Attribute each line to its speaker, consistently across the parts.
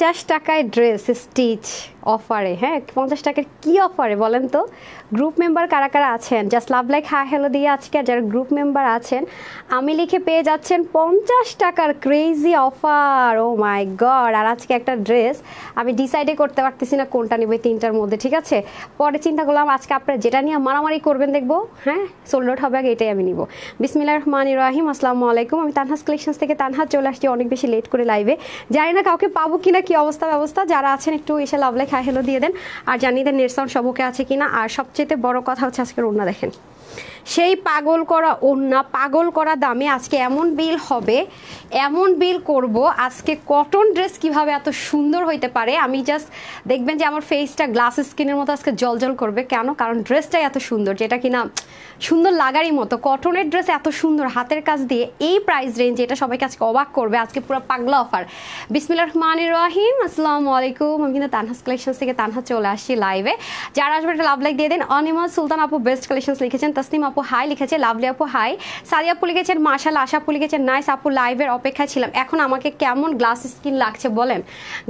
Speaker 1: পঞ্চাশ টাকায় dress, stitch অফারে হ্যাঁ? পঞ্চাশ টাকার কি অফারে বলেন তো? গ্রুপ মেম্বার কারা কারা আছেন? Just love like hi hello দিয়ে আজকে আর যারা গ্রুপ মেম্বার আছেন, আমি লিখে পেয়ে যাচ্ছেন পঞ্চাশ টাকার crazy offer oh my god আর আজকে একটা ড্রেস আমি ডিসাইডে করতে পারতেছি না কোনটা নেবে তিনটার মধ্যে, ঠিক আছে? পরে চিন্তা করলাম আজকে আপনারা যেটা নিয়ে মারামারি করবেন দেখব হ্যাঁ? সোল্ড আউট হবে আগে এটাই আমি নিব। বিসমিল্লাহ রহমান রাহিম, আসসালামু আলাইকুম। আমি তানহাস কালেকশনস থেকে তানহাস চলে আসছি, অনেক বেশি লেট করে লাইভে জানি না কাউকে পাবো কিনা কি অবস্থা, ব্যবস্থা? যারা আছেন একটু এসে লাভ লেখা হেলো দিয়ে দেন। আর জানিয়ে দেন নেট সাউন্ড সবকে আছে কিনা। আর সবচেয়ে বড় কথা হচ্ছে আজকের ওড়না দেখেন। সেই পাগল করা ওড়না পাগল করা দামে আজকে এমন বিল হবে, এমন বিল করব, আজকে কটন ড্রেস কীভাবে এত সুন্দর হইতে পারে? আমি জাস্ট দেখবেন যে আমার ফেসটা গ্লাস স্কিনের মতো আজকে জলজল করবে। কেন? কারণ ড্রেসটাই এত সুন্দর, যেটা কিনা সুন্দর লাগারই মতো। কটনের ড্রেস এত সুন্দর, হাতের কাজ দিয়ে এই প্রাইস রেঞ্জ এটা সবাইকে আজকে অবাক করবে, আজকে পুরো পাগলা অফার বিসমিল্লা রহমান রাহিম, আসসালামু আলাইকুম। আমি কিন্তু তানহাস কালেকশন থেকে তানহাস চলে আসছি লাইভে যারা আসবে একটা লাভ লাইক দিয়ে দেন। অনিমা সুলতান আপু বেস্ট কালেকশন লিখেছেন, তসনিম আপু হাই লিখেছে লাভলি আপু হাই সারি আপু লিখেছেন মার্শাল আশা আপু লিখেছেন নাইস আপু লাইভের অপেক্ষায় ছিলাম। এখন আমাকে কেমন গ্লাস স্কিন লাগছে বলেন?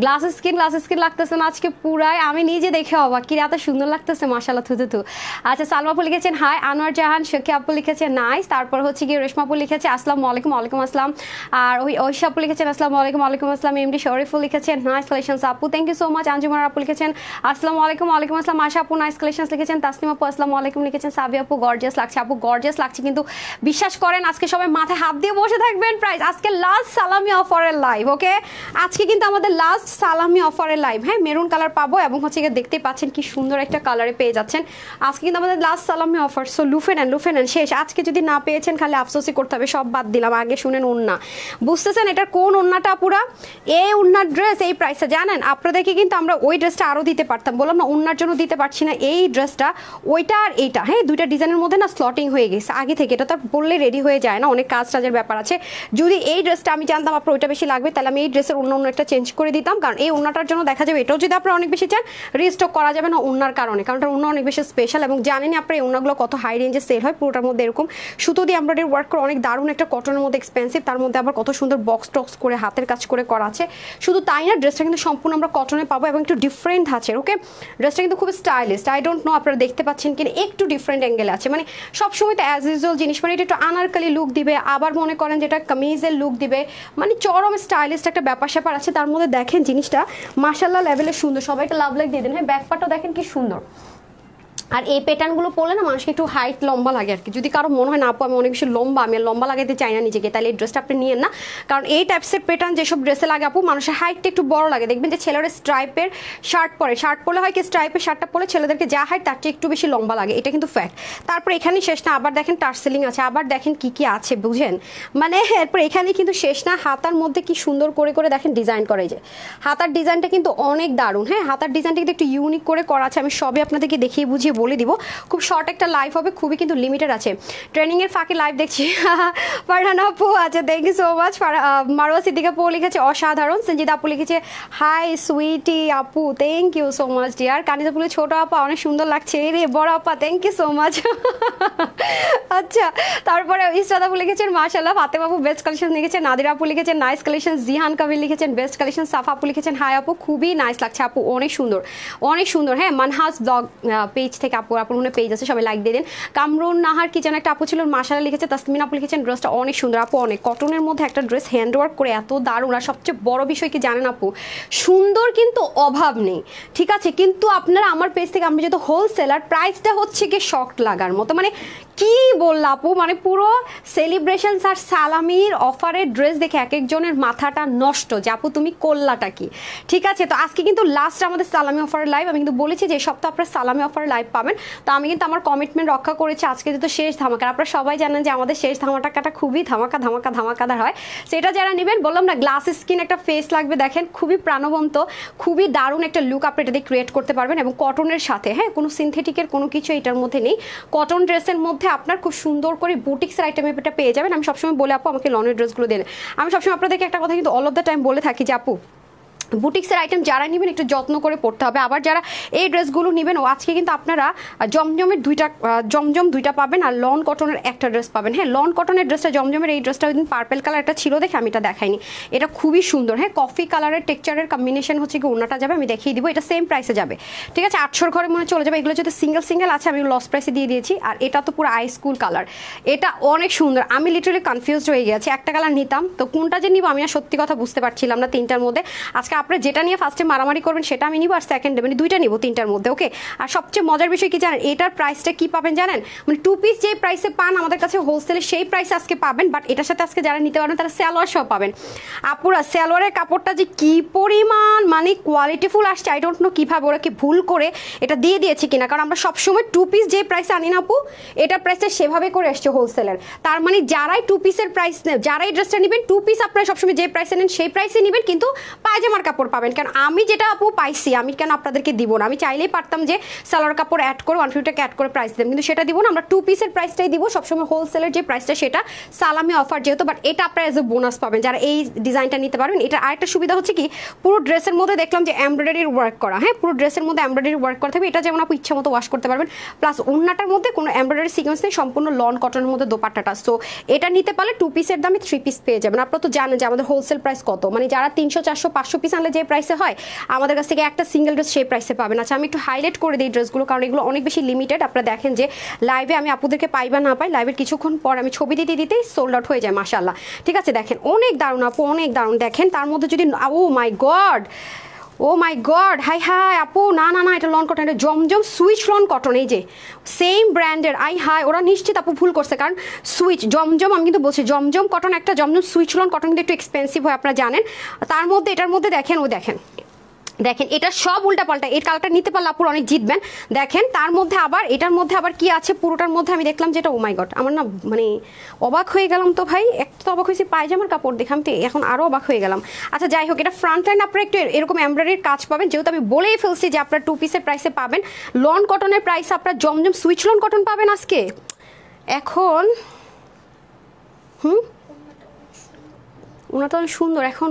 Speaker 1: গ্লাস স্কিন গ্লাস স্কিন লাগতেছে না আজকে পুরাই। আমি নিজে দেখে অবাক, কি এত সুন্দর লাগতেছে মার্শাল্লাহ থুতু থু। আচ্ছা সালমা আপু লিখেছেন হাই আনোয়ার জাহান শেখে আপু লিখেছে নাইস তারপর হচ্ছে গিয়ে রেশমা আপু লিখেছে, আসসালামু আলাইকুম, ওয়ালাইকুম আসসালাম। আর ওই ঐশা আপু লিখেছেন, আসসালামু আলাইকুম, ওয়ালাইকুম আসসালাম। এমডি শরীফুল লিখেছেন নাইস কালেকশনস আপু থ্যাংক ইউ সো মাচ আঞ্জুমার আপু লিখেছেন, আসসালামু আলাইকুম, ওয়ালাইকুম আসসালাম। আশা আপু নাইস কালেকশনস লিখেছেন। তাসনিম আপু, আসসালামু আলাইকুম লিখেছেন। সাবি আপু গর্জিয়াস লাগছে আপু গর্জিয়াস লাগছে, কিন্তু বিশ্বাস করেন, আজকে সবাই মাথায় হাত দিয়ে বসে থাকবেন প্রাইস আজকে লাস্ট সালামি অফারের লাইভ ওকে আজকে কিন্তু আমাদের লাস্ট সালামি অফারের লাইভ হ্যাঁ? মেরুন কালার পাবো এবং হচ্ছে গিয়ে দেখতে পাচ্ছেন কি সুন্দর একটা কালারে পেয়ে যাচ্ছেন। আজকে কিন্তু আমাদের লাস্ট সালামি অফার সো লুফে নেন লুফে নেন শেষ। আজকে যদি না পেয়েছেন, খালি আফসোসই করতে হবে, সব বাদ দিলাম, আগে শুনেন ওন্না বুঝতেছেন এটা কোন ওন্নাটা পুরা এই ওন্নার ড্রেস এই প্রাইসে জানেন? আপনাদেরকে কিন্তু আমরা ওই ড্রেসটা আরও দিতে পারতাম। বললাম না ওন্নার জন্য দিতে পারছি না, এই ড্রেসটা ওইটা আর এইটা হ্যাঁ? দুইটা ডিজাইনের মধ্যে না স্লটিং হয়ে গেছে। আগে থেকে এটা তো বললে রেডি হয়ে যায় না, অনেক কাজ টাজের ব্যাপার আছে। যদি এই ড্রেসটা আমি জানতাম আপনার ওইটা বেশি লাগবে, তাহলে আমি এই ড্রেসের অন্য অন্য একটা চেঞ্জ করে দিতাম, কারণ এই ওনাটার জন্য দেখা যাবে এটাও যদি আপনারা অনেক বেশি চান রিস্টক করা যাবে না ওনার কারণে, কারণ এটা অন্য অনেক বেশি স্পেশাল এবং জানেনি আপনার এই ওনাগুলো কত হাই রেঞ্জে সেল হয়, পুরোটার মধ্যে এরকম। সুতো দিয়ে এমব্রয়ডারি ওয়ার্ক করে অনেক দারুণ একটা কটনের মধ্যে এক্সপেন্সিভ তার মধ্যে আবার কত সুন্দর বক্স টক্স করে, হাতের কাজ করে করা আছে। শুধু তাই না ড্রেসটা কিন্তু সম্পূর্ণ আমরা কটনে পাবো এবং একটু ডিফারেন্ট আছে ওকে ড্রেসটা কিন্তু খুব স্টাইলিস্ট আই ডোন্ট নো আপনারা দেখতে পাচ্ছেন কিনা, একটু ডিফারেন্ট অ্যাঙ্গেল আছে। মানে সবসময় তো অ্যাজ ইউজুয়াল জিনিস মানে এটা একটু আনারকালি লুক দিবে, আবার মনে করেন যেটা কামিজের লুক দিবে মানে চরম স্টাইলিস্ট একটা ব্যাপার স্যাপার আছে, তার মধ্যে দেখেন জিনিসটা মার্শাল্লাহ লেভেলের সুন্দর, সবাইকে লাভ লাইক দিয়ে দেন। হ্যাঁ ব্যাকপারটা দেখেন কি সুন্দর। আর এই প্যাটার্নগুলো পরলে না মানুষকে একটু হাইট লম্বা লাগে আর কি। যদি কারও মনে হয়, না আপু, আমি অনেক বেশি লম্বা, আমি লম্বা লাগাতে চাই না নিজেকে, তাহলে এই ড্রেসটা আপনি নিয়েন না। কারণ এই টাইপসের প্যাটার্ন যেসব ড্রেসে লাগে আপু, মানুষের হাইটটা একটু বড় লাগে। দেখবেন যে ছেলেরা স্ট্রাইপের শার্ট পরে। শার্ট পরলে হয় কি স্ট্রাইপের শার্টটা পরে ছেলেদেরকে যা হাইট তার চেয়ে একটু বেশি লম্বা লাগে। এটা কিন্তু ফ্যাক্ট তারপর এখানেই শেষ না। আবার দেখেন টার্সেলিং আছে। আবার দেখেন কি কি আছে, বুঝেন? মানে এরপর এখানে কিন্তু শেষ না। হাতার মধ্যে কি সুন্দর করে করে দেখেন ডিজাইন করে যে। হাতার ডিজাইনটা কিন্তু অনেক দারুণ। হ্যাঁ হাতার ডিজাইনটা কিন্তু একটু ইউনিক করে করা আছে। আমি সবই আপনাদেরকে দেখিয়ে বুঝিয়ে বলে দিব। খুব শর্ট একটা লাইভ হবে, খুবই কিন্তু লিমিটেড আছে। ট্রেনিংয়ের ফাঁকে লাইভ দেখছি। ফারহান আপু আচ্ছা thank you so much Marwa Siddika আপু লিখেছে, অসাধারণ। সঞ্জিত আপু লিখেছে হাই সুইটি আপু thank you so much dear Kaniz আপু ছোটো আপা, অনেক সুন্দর লাগছে রে, বড় আপা থ্যাংক ইউ সো মাচ আচ্ছা তারপরে ইসরাত আপু লিখেছেন মাশাল্লাহ ফাতেমা আপু বেস্ট কালেকশন লিখেছেন। নাদির আপু লিখেছেন নাইস কালেকশন জিহান কবির লিখেছেন বেস্ট কালেকশন সাফা আপু লিখেছেন হাই আপু, খুবই নাইস লাগছে আপু, অনেক সুন্দর। অনেক সুন্দর হ্যাঁ মানহাস ব্লগ পেজ থেকে আপু, আপুর মনে পেজ আছে, সবাই লাইক দিয়ে দিন। কামরুন নাহার কি যেন একটা আপু ছিল মাসালা লিখেছে তাসমিন আপু লিখেছেন ড্রেসটা অনেক সুন্দর। আপু, অনেক কটনের মধ্যে একটা ড্রেস হ্যান্ড ওয়ার্ক করে এত দারুণ আর সবচেয়ে বড় বিষয় কি জানেন আপু? সুন্দর কিন্তু অভাব নেই, ঠিক আছে? কিন্তু আপনারা আমার পেজ থেকে, আমি যেহেতু হোলসেলার প্রাইসটা হচ্ছে কি শক্ট লাগার মতো। মানে কি বললা আপু? মানে পুরো সেলিব্রেশনস আর সালামির অফারের ড্রেস দেখে এক একজনের মাথাটা নষ্ট যে, আপু, তুমি করলাটা কি? ঠিক আছে, তো আজকে কিন্তু লাস্ট আমাদের সালামি অফারের লাইভ আমি কিন্তু বলেছি যে সপ্তাহ আপনার সালামি অফারের লাইভ পাবেন। তো আমি কিন্তু আমার কমিটমেন্ট রক্ষা করেছি। আজকে যেহেতু শেষ ধামাকা আপনারা সবাই জানেন যে, আমাদের শেষ ধামাকাটা খুবই ধামাকা ধামাকা, ধামাকাদার হয়। সেটা যারা নেবেন, বললাম না গ্লাস স্কিন একটা ফেস লাগবে, দেখেন, খুবই প্রাণবন্ত, খুবই দারুণ একটা লুক আপনি এটা দিয়ে ক্রিয়েট করতে পারবেন এবং কটনের সাথে হ্যাঁ কোনো সিনথেটিকের কোনো কিছু এটার মধ্যে নেই। কটন ড্রেসের মধ্যে আপনার খুব সুন্দর করে বুটিক্সের আইটেম পেয়ে যাবেন। আমি সবসময় বলে, আপু, আমাকে লনের ড্রেসগুলো দেন। আমি সবসময় আপনাদেরকে একটা কথা কিন্তু অল অফ দ্য টাইম বলে থাকি যে, আপু বুটিক্সের আইটেম যারা নেবেন একটু যত্ন করে পড়তে হবে। আবার যারা এই ড্রেসগুলো নেবেন, ও আজকে কিন্তু আপনারা জমজমের দুইটা জমজম দুইটা পাবেন আর লন কটনের একটা ড্রেস পাবেন। হ্যাঁ লন কটনের ড্রেসটা জমজমের এই ড্রেসটা ওই দিন পার্পেল কালার একটা ছিল দেখে আমি এটা দেখাইনি। এটা খুবই সুন্দর। হ্যাঁ কফি কালারের টেক্সচারের কম্বিনেশন হচ্ছে কি ওনাটা যাবে, আমি দেখিয়ে দিব, এটা সেম প্রাইসে যাবে। ঠিক আছে, আটশোর ঘরে মনে চলে যাবে। এগুলো যদি সিঙ্গেল সিঙ্গেল আছে, আমি লস প্রাইসে দিয়ে দিয়েছি। আর এটা তো পুরো আই স্কুল কালার এটা অনেক সুন্দর। আমি লিটারালি কনফিউজড হয়ে গেছি। একটা কালার নিতাম, তো কোনটা যে নিব আমি আর সত্যি কথা বুঝতে পারছিলাম না তিনটার মধ্যে। আজকে আপনারা যেটা নিয়ে ফার্স্টে মারামারি করবেন সেটা আমি নিব আর সেকেন্ডে মানে দুইটা নিব, তিনটার মধ্যে ওকে আর সবচেয়ে মজার বিষয় কি জানেন? এটার প্রাইসটা কি পাবেন জানেন? মানে টু পিস যে প্রাইসে পান আমাদের কাছে হোলসেলে সেই প্রাইসে আজকে পাবেন বাট এটার সাথে আজকে যারা নিতে পারবেন তারা স্যালোয়ার সহ পাবেন। আপুরা স্যালোয়ারের কাপড়টা যে কি পরিমাণ মানে কোয়ালিটিফুল আসছে আই ডোন্ট নো কীভাবে ওরা কি ভুল করে এটা দিয়ে দিয়েছে কিনা, কারণ আমরা সবসময় টু পিস যে প্রাইসে আনি না আপু, এটার প্রাইসটা সেভাবে করে আসছে হোলসেলের তার মানে যারাই টু পিসের প্রাইস নেন যারাই ড্রেসটা নেবেন টু পিস আপনারা সবসময় যে প্রাইসে নেন, সেই প্রাইসে নেবেন, কিন্তু পায়জামার কাপড় পাবেন। কারণ আমি যেটা আপু পাইছি, আমি কেন আপনাদেরকে দিব না? আমি চাইলেই পারতাম যে সালোয়ার কাপড় অ্যাড করে ওয়ান ফিফটিকে অ্যাড করে প্রাইস দেবেন কিন্তু সেটা দিব না, আমরা টু পিসের প্রাইসটাই দিব। সবসময় হোলসেলের যে প্রাইসটা সেটা সালামি অফার যেহেতু বাট এটা আপনারা এজ এ বোনাস পাবেন। যারা এই ডিজাইনটা নিতে পারবেন, এটা আরেকটা সুবিধা হচ্ছে কি, পুরো ড্রেসের মধ্যে দেখলাম যে এমব্রয়ডারির ওয়ার্ক করা। হ্যাঁ পুরো ড্রেসের মধ্যে এমব্রয়ডারি ওয়ার্ক করা থাকবে। এটা যেমন আপনি ইচ্ছা মতো ওয়াশ করতে পারবেন। প্লাস ওন্নাটার মধ্যে কোনো এমব্রয়ডারি সিকোয়েন্স নেই, সম্পূর্ণ লন কটনের মধ্যে দোপাট্টাটা। সো এটা নিতে পারলে টু পিসের দামে থ্রি পিস পেয়ে যাবেন। আপনারা তো জানেন যে আমাদের হোলসেল প্রাইস কত। মানে যারা তিনশো, চারশো, পাঁচশো পিস আনলে যে প্রাইসে হয়, আমাদের কাছ থেকে একটা সিঙ্গেল ড্রেস সেই প্রাইসে পাবেন। আচ্ছা আমি একটু হাইলাইট করে দিই ড্রেসগুলো কারণ এগুলো অনেক বেশি লিমিটেড আপনারা দেখেন যে লাইভে আমি আপুদেরকে পাই বা না পাই লাইভের কিছুক্ষণ পর আমি ছবি দিতে দিতেই সোল্ড আউট হয়ে যায় মাসাল্লাহ ঠিক আছে, দেখেন, অনেক দারুণ আপু, অনেক দারুণ। দেখেন, তার মধ্যে যদি, ও my God oh my God hi hi আপু, না না না, এটা লন কটন এটা জমজম সুইচ লন কটন এই যে। সেম ব্র্যান্ডের আই হাই ওরা নিশ্চিত আপু ভুল করছে, কারণ সুইচ জমজম, আমি কিন্তু বলছি, জমজম কটন একটা জমজম সুইচ লন কটন কিন্তু একটু এক্সপেন্সিভ হয়, আপনারা জানেন। তার মধ্যে, এটার মধ্যে দেখেন, ও দেখেন। দেখেন, এটা সব উল্টাপাল্টা। এর কালারটা নিতে পারলে আপুর অনেক জিতবেন। দেখেন, তার মধ্যে আবার, এটার মধ্যে আবার কি আছে? পুরোটার মধ্যে আমি দেখলাম যেটা ওমাই মাই গড আমার না মানে অবাক হয়ে গেলাম তো ভাই। একটা তো অবাক হয়েছি, পায়জামার কাপড় দেখে আমি তো এখন আরও অবাক হয়ে গেলাম। আচ্ছা যাই হোক, এটা ফ্রন্ট লাইন আপনারা একটু এরকম এমব্রয়ডারির কাজ পাবেন। যেহেতু আমি বলেই ফেলছি যে আপনার টু পিসের প্রাইসে পাবেন। লন কটনের প্রাইস আপনার জমজম সুইচ লন কটন পাবেন আজকে। এখন, হুম? ওনাটা অনেক সুন্দর, এখন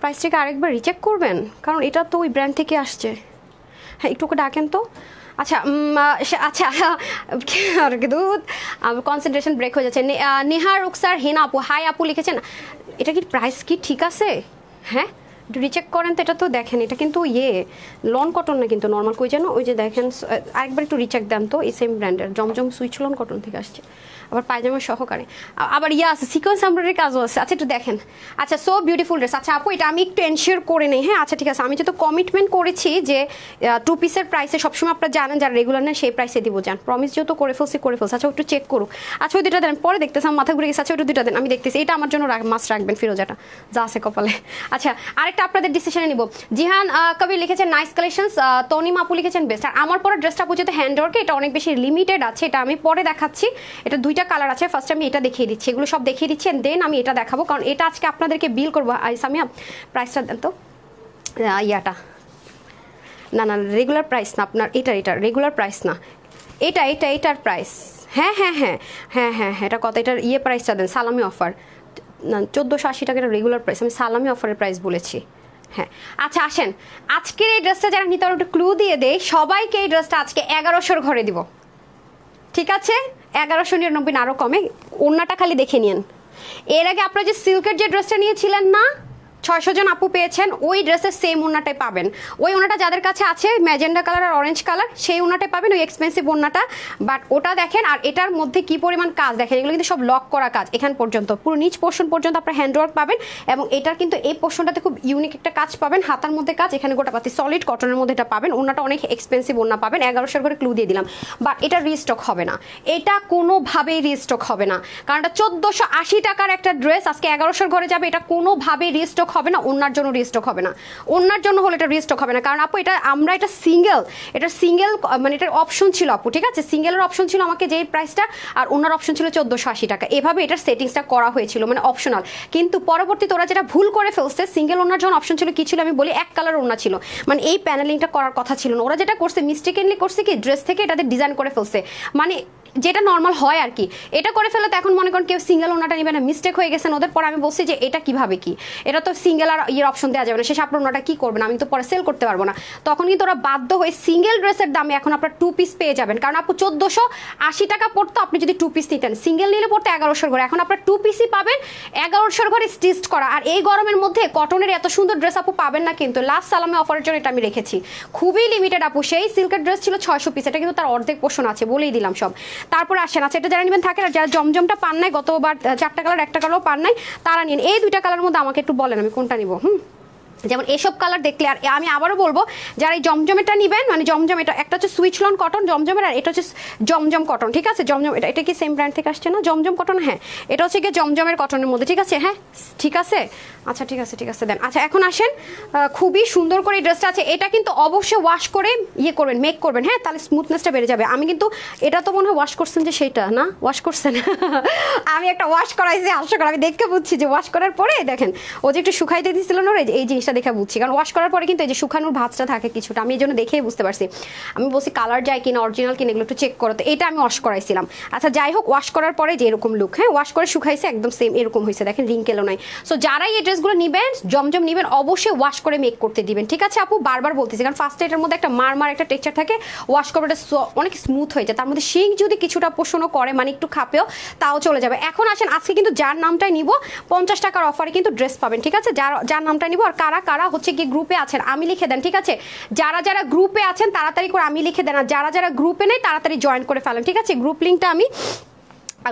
Speaker 1: প্রাইসটাকে আরেকবার রিচেক করবেন? কারণ এটা তো ওই ব্র্যান্ড থেকে আসছে। হ্যাঁ একটু ওকে ডাকেন তো। আচ্ছা আচ্ছা আর কি দুধ কনসেন্ট্রেশন ব্রেক হয়ে যাচ্ছে। নেহা, রুকসার, হেনা আপু, হাই আপু লিখেছেন, এটা কি প্রাইস কি ঠিক আছে? হ্যাঁ একটু রিচেক করেন তো, এটা তো দেখেন, এটা কিন্তু ইয়ে লন কটন না কিন্তু নর্মাল কই যেন? ওই যে দেখেন আরেকবার একটু রিচেক দেন তো, এই সেম ব্র্যান্ডের জমজম সুইচ লন কটন থেকে আসছে। আবার পায়জামা সহকারে। আবার ইয়ে আছে সিকোয়েন্স এমব্রয়ডারি কাজও আছে। আচ্ছা একটু দেখেন। আচ্ছা সো বিউটিফুল ড্রেস আচ্ছা আপু, এটা আমি একটু এনশিওর করে নিই হ্যাঁ? আচ্ছা ঠিক আছে। আমি যেহেতু কমিটমেন্ট করেছি যে টু পিসের প্রাইসে সবসময় আপনারা জানেন, যারা রেগুলার নেন সেই প্রাইসে দিব যান প্রমিস যেহেতু করে ফেলছি করে ফেলছি। আচ্ছা একটু চেক করুক। আচ্ছা ওই দুটা দেন। পরে দেখতেছি, আমার মাথা ঘুরে গেছে। আচ্ছা ওই দুটা দেন। আমি দেখতেছি, এটা আমার জন্য মাছ রাখবেন ফিরোজাটা। যা আছে কপালে। আচ্ছা আরেকটা আপনাদের ডিসিশনে নিব। জিহান কবির লিখেছেন নাইস কালেকশনস তনিম আপু লিখেছেন বেস্ট আর আমার পরে ড্রেসটা পুজোতে হ্যান্ড ওয়ার্কে এটা অনেক বেশি লিমিটেড আছে, এটা আমি পরে দেখাচ্ছি। এটা দুইটা কালার আছে। ফার্স্ট আমি এটা দেখিয়ে দিচ্ছি। এগুলো সব দেখিয়ে দিচ্ছি দেন আমি এটা দেখাবো। কারণ এটা আজকে আপনাদেরকে বিল করব। সামিয়া প্রাইসটা দেন তো। ইয়াটা। না না রেগুলার প্রাইস না আপনার। এটা এটা রেগুলার প্রাইস না। এটা এটা, এটার প্রাইস হ্যাঁ হ্যাঁ হ্যাঁ। হ্যাঁ হ্যাঁ হ্যাঁ এটা কত? এটার ইয়ে প্রাইসটা দেন, সালামি অফার না, চোদ্দোশো আশি টাকার রেগুলার প্রাইস আমি সালামি অফারের প্রাইস বলেছি। হ্যাঁ। আচ্ছা আসেন। আজকের এই ড্রেসটা যারা নিতে একটু ক্লু দিয়ে দেয় সবাইকে এই ড্রেসটা আজকে এগারোশোর ঘরে দিব। ঠিক আছে? এগারোশো নিরানব্বই আরও কমে। ওড়নাটা খালি দেখে নিন এর আগে আপনারা যে সিল্কের যে ড্রেসটা নিয়েছিলেন না ছয়শো জন আপু পেয়েছেন, ওই ড্রেসের সেম ওনাটাই পাবেন। ওই ওনাটা যাদের কাছে আছে, ম্যাজেন্ডা কালার আর অরেঞ্জ কালার, সেই ওনাটাই পাবেন, ওই এক্সপেন্সিভ ওনাটা বাট ওটা দেখেন, আর এটার মধ্যে কি পরিমাণ কাজ দেখেন, এগুলো কিন্তু সব লক করা কাজ এখান পর্যন্ত। পুরো নিচ পোর্শন পর্যন্ত আপনার হ্যান্ডওয়ার্ক পাবেন এবং এটার কিন্তু এই পোর্শনটাতে খুব ইউনিক একটা কাজ পাবেন, হাতার মধ্যে কাজ, এখানে গোটা পাতি সলিড কটনের মধ্যে এটা পাবেন ওনাটা অনেক এক্সপেন্সিভ ওনা পাবেন, এগারোশোর করে ক্লু দিয়ে দিলাম। বাট এটা রিস্টক হবে না। এটা কোনোভাবেই রিস্টক হবে না। কারণ এটা চোদ্দোশো আশি টাকার একটা ড্রেস আজকে এগারোশোর ঘরে যাবে, এটা কোনোভাবেই রিস্টক হবে না ওনার জন্য রিস্টক হবে না। ওনার জন্য হলে এটা রিস্টক হবে না। কারণ আপু, এটা আমরা এটা সিঙ্গেল এটা সিঙ্গেল মানে এটার অপশন ছিল আপু, ঠিক আছে? সিঙ্গেলের অপশন ছিল আমাকে যেই প্রাইসটা আর ওনার অপশন ছিল চোদ্দোশো আশি টাকা। এভাবে এটার সেটিংসটা করা হয়েছিল মানে অপশনাল কিন্তু পরবর্তীতে ওরা যেটা ভুল করে ফেলছে সিঙ্গেল ওনার জন্য অপশন ছিল কি ছিল? আমি বলি এক কালার ওনা ছিল। মানে এই প্যানেলিংটা করার কথা ছিল না। ওরা যেটা করছে মিস্টেকেনলি করছে কি ড্রেস থেকে এটাতে ডিজাইন করে ফেলছে। মানে যেটা নর্মাল হয় আর কি। এটা করে ফেলে তো এখন মনে করেন কেউ সিঙ্গেল ওনাটা নেবে না মিস্টেক হয়ে গেছেন ওদের পর আমি বলছি যে এটা কীভাবে কি? এটা তো সিঙ্গেল আর ইয়ের অপশন দেওয়া যাবে না শেষ আপনার ওনাটা কি করবেন আমি তো পরে সেল করতে পারব না। তখন কিন্তু ওরা বাধ্য হয়ে সিঙ্গেল ড্রেসের দামে এখন আপনার টু পিস পেয়ে যাবেন। কারণ আপু চোদ্দোশো আশি টাকা পড়তো, আপনি যদি টু পিস নিতেন। সিঙ্গেল নিলে পড়তো এগারোশোর ঘরে। এখন আপনার টু পিসই পাবেন, এগারোশোর ঘরে স্টিচড করা। আর এই গরমের মধ্যে কটনের এত সুন্দর ড্রেস আপু পাবেন না কিন্তু লাস্ট সালামে অফারের জন্য এটা আমি রেখেছি। খুবই লিমিটেড আপু, সেই সিল্কের ড্রেস ছিল ছয়শো পিস এটা কিন্তু তার অর্ধেক পোষণ আছে, বলেই দিলাম সব। তারপর আসেন আচ্ছা এটা যারা নেবেন থাকে আর যারা জমজমটা পান নাই, গতবার চারটা কালার, একটা কালারও পান নাই, তারা নিন। এই দুইটা কালার মধ্যে আমাকে একটু বলেন, আমি কোনটা নিব, হুম? যেমন এসব কালার দেখলে আর আমি আবারও বলব, যারা এই জমজমেটা নিবেন মানে জমজম এটা, একটা হচ্ছে সুইচ লন কটন জমজমের আর এটা হচ্ছে জমজম কটন ঠিক আছে? জমজম, এটা এটা কি সেম ব্র্যান্ড থেকে আসছে না? জমজম কটন হ্যাঁ। এটা হচ্ছে কি জমজমের কটনের মধ্যে, ঠিক আছে? হ্যাঁ ঠিক আছে? আচ্ছা ঠিক আছে ঠিক আছে, দেন। আচ্ছা এখন আসেন খুবই সুন্দর করে ড্রেসটা আছে। এটা কিন্তু অবশ্যই ওয়াশ করে ইয়ে করবেন মেক করবেন হ্যাঁ? তাহলে স্মুথনেসটা বেড়ে যাবে। আমি কিন্তু, এটা তো মনে হয় ওয়াশ করছেন যে সেইটা, না? ওয়াশ করছেন? আমি একটা ওয়াশ করাইছি আশা করা আমি দেখে বুঝছি যে ওয়াশ করার পরে, দেখেন, ও যে একটু শুকাইতে দিয়েছিল না এই জিনিসটা দেখে বুঝছি। কারণ ওয়াশ করার পরে কিন্তু এই যে শুকানোর ভাঁজটা থাকে কিছুটা, আমি এই জন্য দেখেই বুঝতে পারছি। আমি বলছি কালার যায় কিনা অরিজিনাল কিনা, এগুলো একটু চেক করো তো। এটা আমি ওয়াশ করাইছিলাম। আচ্ছা যাই হোক ওয়াশ করার পরে যে এরকম লুক হ্যাঁ ওয়াশ করে শুকাইছে, একদম সেম এরকম হয়েছে দেখেন রিঙ্কেলও নাই। সো যারাই এই ড্রেসগুলো নিবেন, জমজম নিবেন, অবশ্যই ওয়াশ করে মেক করতে দিবেন। ঠিক আছে, আপু? বারবার বলতেছি, কারণ ফার্স্টে এটার মধ্যে একটা মার মার একটা টেক্সচার থাকে। ওয়াশ করবে এটা অনেক স্মুথ হয়ে যায়। তার মধ্যে শিং যদি কিছুটা পোষণও করে মানে একটু খাপেও, তাও চলে যাবে। এখন আসেন, আজকে কিন্তু যার নামটাই নিব, পঞ্চাশ টাকার অফারে কিন্তু ড্রেস পাবেন। ঠিক আছে? যার যার নামটা নিব, আর কারা কারা কারা হচ্ছে কি গ্রুপে আছেন? আমি লিখে দেন, ঠিক আছে? যারা যারা গ্রুপে আছেন, তাড়াতাড়ি করে আমি লিখে দেন, আর যারা যারা গ্রুপে নেই, তাড়াতাড়ি জয়েন করে ফেলেন, ঠিক আছে? গ্রুপ লিঙ্কটা আমি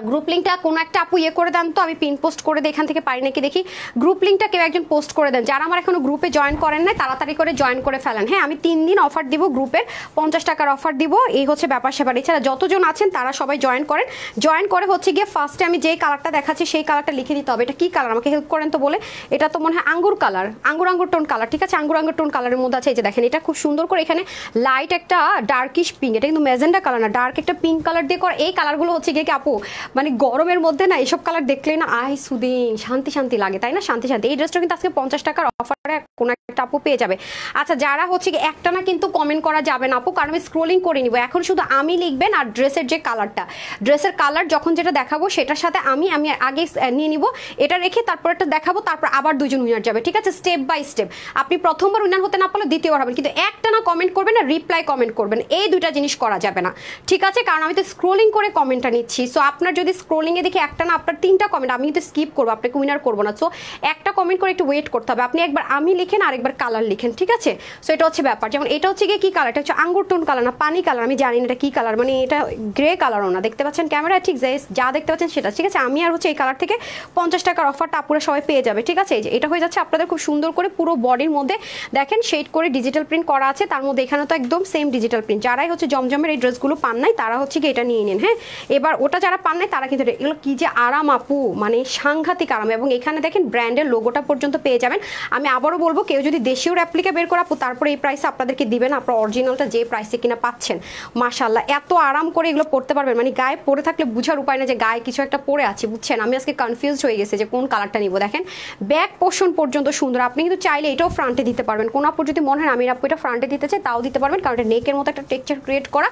Speaker 1: গ্রুপ লিঙ্কটা কোনো একটা আপু ইয়ে করে দেন তো, আমি পিন পোস্ট করে দিই, এখান থেকে পারি নাকি দেখি। গ্রুপ লিঙ্কটা কেউ একজন পোস্ট করে দেন। যারা আমার এখনও গ্রুপে জয়েন করেন না তাড়াতাড়ি করে জয়েন করে ফেলেন। হ্যাঁ আমি তিন দিন অফার দিব গ্রুপের পঞ্চাশ টাকার অফার দিব। এই হচ্ছে ব্যাপার স্যাপার। এছাড়া যতজন আছেন, তারা সবাই জয়েন করেন। জয়েন করে হচ্ছে গিয়ে ফার্স্টে আমি যেই কালারটা দেখাচ্ছি, সেই কালারটা লিখে দিতে হবে। এটা কী কালার আমাকে হেল্প করেন তো বলে। এটা তো মনে হয় আঙ্গুর কালার আঙ্গুর আঙ্গুর টোন কালার ঠিক আছে, আঙ্গুর আঙ্গুর টোন কালারের মধ্যে আছে। এই যে দেখেন, এটা খুব সুন্দর করে এখানে লাইট একটা ডার্কিশ পিঙ্ক এটা কিন্তু মেজেন্ডা কালার না ডার্ক একটা পিঙ্ক কালার দিয়ে করা। এই কালারগুলো হচ্ছে গিয়ে কি আপু মানে গরমের মধ্যে না এইসব কালার দেখলেই না আই সুদিন, শান্তি শান্তি লাগে, তাই না? শান্তি শান্তি। এই ড্রেসটা কিন্তু আজকে পঞ্চাশ টাকার অফারে কোনো একটা আপু পেয়ে যাবে। আচ্ছা যারা হচ্ছে কি একটা না কিন্তু কমেন্ট করা যাবে না আপু, কারণ আমি স্ক্রোলিং করে নিব। এখন শুধু আমি লিখবেন আর ড্রেসের যে কালারটা ড্রেসের কালার যখন যেটা দেখাবো সেটার সাথে আমি আমি আগে নিয়ে নিব, এটা রেখে তারপর একটা দেখাবো, তারপর আবার দুজন উইনার যাবে, ঠিক আছে? স্টেপ বাই স্টেপ আপনি প্রথমবার উইনার হতে না পারলে দ্বিতীয়বার হবেন, কিন্তু একটা না কমেন্ট করবেন না রিপ্লাই কমেন্ট করবেন, এই দুইটা জিনিস করা যাবে না। ঠিক আছে? কারণ আমি তো স্ক্রোলিং করে কমেন্টটা নিচ্ছি সো আপনার যদি স্ক্রোলিংয়ে দেখি একটা না, আপনার তিনটা কমেন্ট আমি কিন্তু স্কিপ করব, আপনাকে উইনার করব না। সো একটা কমেন্ট করে একটু ওয়েট করতে হবে। আপনি একবার আমি লিখেন আর একবার কালার লিখেন, ঠিক আছে? সো এটা হচ্ছে ব্যাপার। যেমন এটা হচ্ছে গিয়ে কি কালার এটা হচ্ছে আঙ্গুর টোন কালার না, পানি কালার আমি জানি না এটা কি কালার মানে এটা গ্রে কালারও না। দেখতে পাচ্ছেন ক্যামেরা ঠিক যে দেখতে পাচ্ছেন সেটা, ঠিক আছে? আমি আর হচ্ছে এই কালার থেকে পঞ্চাশ টাকার অফারটা আপুরা সবাই পেয়ে যাবে, ঠিক আছে? এই যে, এটা হয়ে যাচ্ছে আপনাদের খুব সুন্দর করে পুরো বডির মধ্যে দেখেন শেড করে ডিজিটাল প্রিন্ট করা আছে, তার মধ্যে এখানে তো একদম সেম ডিজিটাল প্রিন্ট যারাই হচ্ছে জমজমের এই ড্রেসগুলো পান নাই, তারা হচ্ছে কি এটা নিয়ে নিন হ্যাঁ? এবার ওটা যারা পান নাই তারা কিন্তু এগুলো কি যে আরাম আপু মানে সাংঘাতিক আরাম। এবং এখানে দেখেন ব্র্যান্ডের লোগোটা পর্যন্ত পেয়ে যাবেন। আমি আবারও বলব, কেউ যদি দেশীয় রেপ্লিকা বের করা আপু, তারপরে এই প্রাইসে আপনাদেরকে দিবেন। আপনার অরিজিনালটা যে প্রাইসে কিনা পাচ্ছেন। মাশাল্লাহ এত আরাম করে এগুলো পড়তে পারবেন। মানে গায়ে পরে থাকলে বুঝার উপায় না যে গায়ে কিছু একটা পরে আছে, বুঝছেন? আমি আজকে কনফিউজ হয়ে গেছে যে কোন কালারটা নিব। দেখেন ব্যাক পোর্শন পর্যন্ত সুন্দর। আপনি কিন্তু চাইলে এটাও ফ্রন্টে দিতে পারবেন। কোন আপু যদি মনে হয়, আমি আপু এটা ফ্রন্টে দিতে চাই তাও দিতে পারবেন। কারণ এটা নেকের মতো একটা টেক্সচার ক্রিয়েট করা।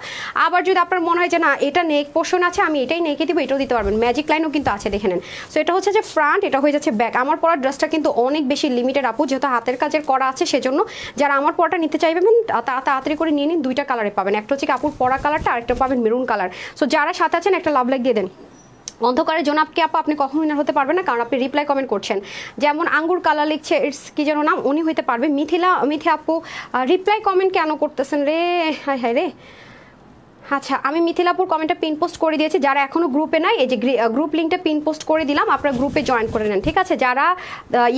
Speaker 1: আবার যদি আপনার মনে হয় যে, না, এটা নেক পোর্শন আছে, আমি এটাই নেকে দিব, এটাও দিতে পারবেন। ম্যাজিক লাইনও কিন্তু আছে, দেখে নেন। সো এটা হচ্ছে যে ফ্রন্ট এটা হয়ে যাচ্ছে ব্যাক আমার পরার ড্রেসটা কিন্তু অনেক বেশি লিমিটেড আপু, যেহেতু হাতের কাজের করা আছে, সেজন্য যারা আমার পরাটা নিতে চাইবেন তাড়াতাড়ি করে নিয়ে নিন, দুইটা কালারে পাবেন। একটা হচ্ছে কাপড় পরা কালারটা আরেকটা পাবেন মেরুন কালার সো যারা সাথে আছেন, একটা লাভ লাইক দিয়ে দেন। অন্ধকারের জন্য আপকে আপা, আপনি কখন উইনার হতে পারবেন না? কারণ আপনি রিপ্লাই কমেন্ট করছেন। যেমন আঙ্গুর কালার লিখছে ইটস কি যেন নাম, উনি হইতে পারবে। মিথিলা, মিথি আপু রিপ্লাই কমেন্ট কেন করতেছেন রে? হায় হায় রে। আচ্ছা আমি মিথিলাপুর কমেন্টটা পিন পোস্ট করে দিয়েছি। যারা এখনও গ্রুপে নাই, এই যে গ্রুপ লিঙ্কটা পিন পোস্ট করে দিলাম, আপনারা গ্রুপে জয়েন করে নেন, ঠিক আছে? যারা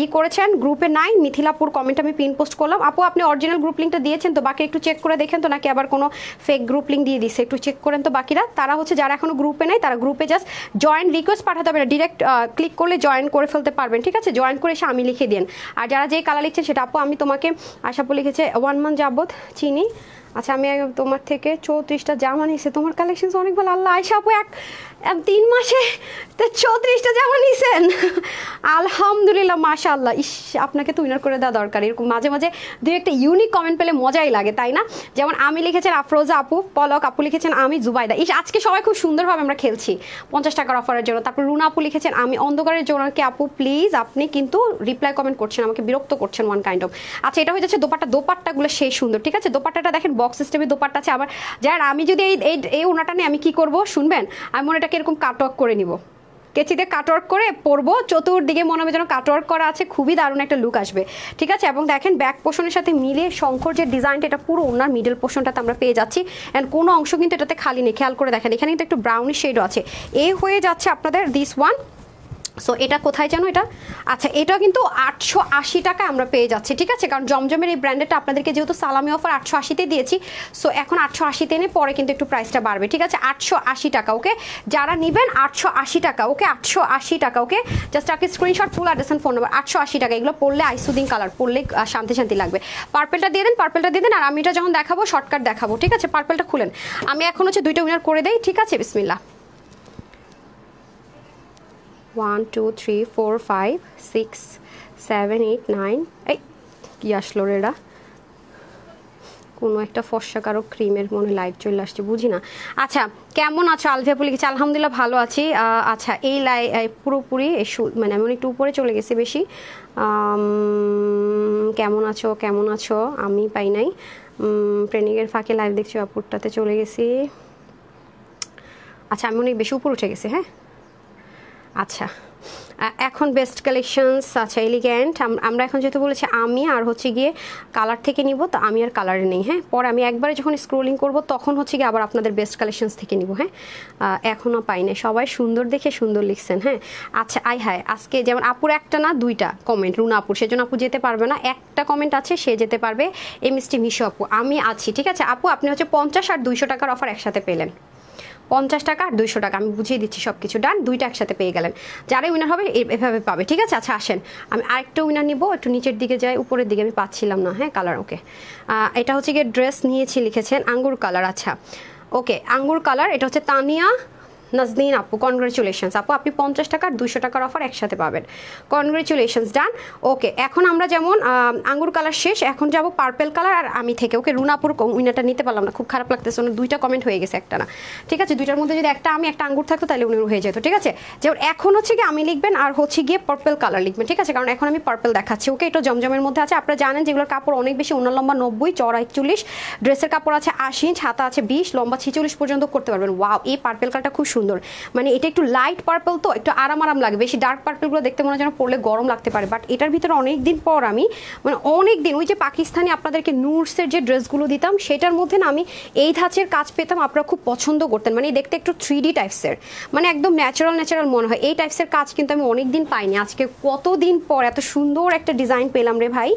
Speaker 1: ই করেছেন গ্রুপে নাই মিথিলাপুর কমেন্ট আমি পিন পোস্ট করলাম। আপু, আপনি অরিজিনাল গ্রুপ লিঙ্কটা দিয়েছেন তো, বাকি একটু চেক করে দেখেন তো, নাকি আবার কোনো ফেক গ্রুপ লিঙ্ক দিয়ে দিচ্ছে একটু চেক করেন তো বাকিরা। তারা হচ্ছে যারা এখনও গ্রুপে নাই, তারা গ্রুপে জাস্ট জয়েন রিকোয়েস্ট পাঠাতে হবে না। ডিরেক্ট ক্লিক করলে জয়েন করে ফেলতে পারবেন, ঠিক আছে? জয়েন করে এসে আমি লিখে দিন আর যারা যেই কালার লিখছেন, সেটা আপু, আমি তোমাকে আশাপু লিখেছে ওয়ান মান্থ যাবত চিনি। আচ্ছা আমি তোমার থেকে চৌত্রিশটা জামা নিয়েছি। তোমার কালেকশন অনেক ভালো আল্লাহ আয়সা আপু, এক তিন মাসে? চৌত্রিশটা জামা নিছেন। আলহামদুলিল্লাহ, মাশাআল্লাহ। ইস, আপনাকে তো উইনার করে দেওয়া দরকার। এরকম মাঝে মাঝে দু একটা ইউনিক কমেন্ট পেলে মজাই লাগে, তাই না? যেমন আমি লিখেছেন আফরোজা আপু, পলক আপু লিখেছেন আমি জুবাইদা। ইস, আজকে সবাই খুব সুন্দরভাবে আমরা খেলছি পঞ্চাশ টাকার অফারের জন্য। তারপর রুনা আপু লিখেছেন, আমি অন্ধকারের জন্য কি আপু প্লিজ আপনি কিন্তু রিপ্লাই কমেন্ট করছেন, আমাকে বিরক্ত করছেন ওয়ান কাইন্ড অফ আচ্ছা এটা হয়ে যাচ্ছে দোপাট্টা। দোপাট্টাগুলো সেই সুন্দর, ঠিক আছে? দোপাট্টাটা দেখেন বক্স সিস্টেমে দোপাট্টা আছে। আবার, যার আমি যদি এই, এই- ওনাটা নিয়ে আমি কি করব? শুনবেন? আমি মনে এটাকে এরকম কাটওয়ার্ক করে নিব। কেচিতে কাটওয়ার্ক করে পরবো, চতুর্দিকে মনে হবে যেন কাটওয়ার্ক করা আছে, খুবই দারুণ একটা লুক আসবে। ঠিক আছে? এবং দেখেন ব্যাক পোষণের সাথে মিলে শঙ্কর যে ডিজাইনটা এটা পুরো ওনার মিডল পোষণটাতে আমরা পেয়ে যাচ্ছি। অ্যান্ড কোনো অংশ কিন্তু এটাতে খালি নেই। খেয়াল করে দেখেন, এখানে কিন্তু একটু ব্রাউনি শেডও আছে। এ হয়ে যাচ্ছে আপনাদের দিস ওয়ান সো এটা কোথায় জানো এটা? আচ্ছা এটা কিন্তু আটশো আশি টাকায় আমরা পেয়ে যাচ্ছি, ঠিক আছে? কারণ জমজমের এই ব্র্যান্ডেডটা আপনাদেরকে যেহেতু সালামি অফার আটশো আশিতে দিয়েছি সো এখন আটশো আশিতে এনে পরে কিন্তু একটু প্রাইসটা বাড়বে, ঠিক আছে? আটশো আশি টাকা ওকে যারা নেবেন আটশো আশি টাকা ওকে আটশো আশি টাকা ওকে জাস্ট আপনি screenshot full address phone number আটশো আশি টাকা, এগুলো পড়লে আইসুদিন কালার পড়লে শান্তি শান্তি লাগবে। পার্পেলটা দিয়ে দেন পার্পেলটা দিয়ে দেন, আর আমি এটা যখন দেখাবো শর্টকাট দেখাবো, ঠিক আছে? পার্পেলটা খুলেন। আমি এখন হচ্ছে দুইটা উইনার করে দেই, ঠিক আছে? বিসমিল্লা one two three four five six seven eight nine এই, কী আসলো রে এরা কোনো একটা ফর্সা কারও ক্রিমের মনে লাইভ চলে আসছে, বুঝি না। আচ্ছা কেমন আছো আলভিয়া পুলি লিখেছি আলহামদুলিল্লাহ ভালো আছি। আচ্ছা এই লাই পুরোপুরি মানে আমি একটু উপরে চলে গেছি বেশি। কেমন আছো? কেমন আছো? আমি পাই নাই। ট্রেনিংয়ের ফাঁকে লাইভ দেখছি, অপুরটাতে চলে গেছি। আচ্ছা আমি অনেক বেশি উপর উঠে গেছি হ্যাঁ? আচ্ছা। এখন বেস্ট কালেকশনস আচ্ছা এলিগ্যান্ট আমরা এখন যেহেতু বলেছি আমি আর হচ্ছে গিয়ে কালার থেকে নিব, তো আমি আর কালারে নেই হ্যাঁ? পরে আমি একবারে যখন স্ক্রোলিং করব, তখন হচ্ছে গিয়ে আবার আপনাদের বেস্ট কালেকশনস থেকে নিব হ্যাঁ? এখনও পাই না সবাই সুন্দর দেখে সুন্দর লিখছেন হ্যাঁ? আচ্ছা আই হায়, আজকে যেমন আপুর একটা না, দুইটা কমেন্ট রুনা আপুর। সেজন্য আপু যেতে পারবে না, একটা কমেন্ট আছে, সে যেতে পারবে এম এস টি মিশো আপু। আমি আছি, ঠিক আছে? আপু, আপনি হচ্ছে পঞ্চাশ আর দুইশো টাকার অফার একসাথে পেলেন। পঞ্চাশ টাকা আর দুইশো টাকা। আমি বুঝিয়ে দিচ্ছি সব কিছু ডান, দুইটা একসাথে পেয়ে গেলেন। যারাই উইনার হবে এভাবে পাবে। ঠিক আছে? আচ্ছা আসেন। আমি আরেকটা উইনার নিব। একটু নিচের দিকে যাই। উপরের দিকে আমি পাচ্ছিলাম না। হ্যাঁ কালার ওকে এটা হচ্ছে গিয়ে ড্রেস নিয়েছি লিখেছেন। আঙ্গুর কালার আচ্ছা। ওকে আঙ্গুর কালার এটা হচ্ছে তানিয়া নাজনীন আপু কনগ্রেচুলেশনস আপু, আপনি পঞ্চাশ টাকার দুশো টাকার অফার একসাথে পাবেন। কনগ্রেচুলেশনস ডান ওকে এখন আমরা যেমন আঙ্গুর কালার শেষ, এখন যাব পার্পেল কালার আর আমি থেকে। ওকে রুনাপুর উইনারটা নিতে পারলাম না, খুব খারাপ লাগতেছে ওনার দুইটা কমেন্ট হয়ে গেছে একটা না। ঠিক আছে, দুইটার মধ্যে যদি একটা আমি, একটা আঙ্গুর থাকতো, তাহলে উনি হয়ে যেত। ঠিক আছে? যেমন এখন হচ্ছে গিয়ে আমি লিখবেন আর হচ্ছে গিয়ে পার্পেল কালার লিখবেন। ঠিক আছে? কারণ এখন আমি পার্পেল দেখাচ্ছি। ওকে এটা জমজমের মধ্যে আছে। আপনারা জানেন যেগুলোর কাপড় অনেক বেশি ওনার লম্বা নব্বই চড়া একচল্লিশ। ড্রেসের কাপড় আছে আশি হাতা আছে বিশ, লম্বা ছিচল্লিশ পর্যন্ত করতে পারবেন। ওয়াও এই পার্পেল কালারটা খুব সুন্দর। মানে এটা একটু লাইট পার্পল তো, একটু আরাম আরাম লাগে বেশি ডার্ক পার্পেলগুলো দেখতে মনে হয় যেন পড়লে গরম লাগতে পারে। বাট এটার ভিতরে অনেক দিন পর আমি মানে অনেক দিন ওই যে পাকিস্তানি আপনাদেরকে নুরসের যে ড্রেসগুলো দিতাম, সেটার মধ্যে না আমি এই ধাঁচের কাজ পেতাম, আপনারা খুব পছন্দ করতেন। মানে দেখতে একটু থ্রি ডি টাইপসের মানে একদম ন্যাচারাল ন্যাচারাল মনে হয়। এই টাইপসের কাজ কিন্তু আমি অনেক দিন পাইনি। আজকে কতদিন পর এত সুন্দর একটা ডিজাইন পেলাম রে ভাই।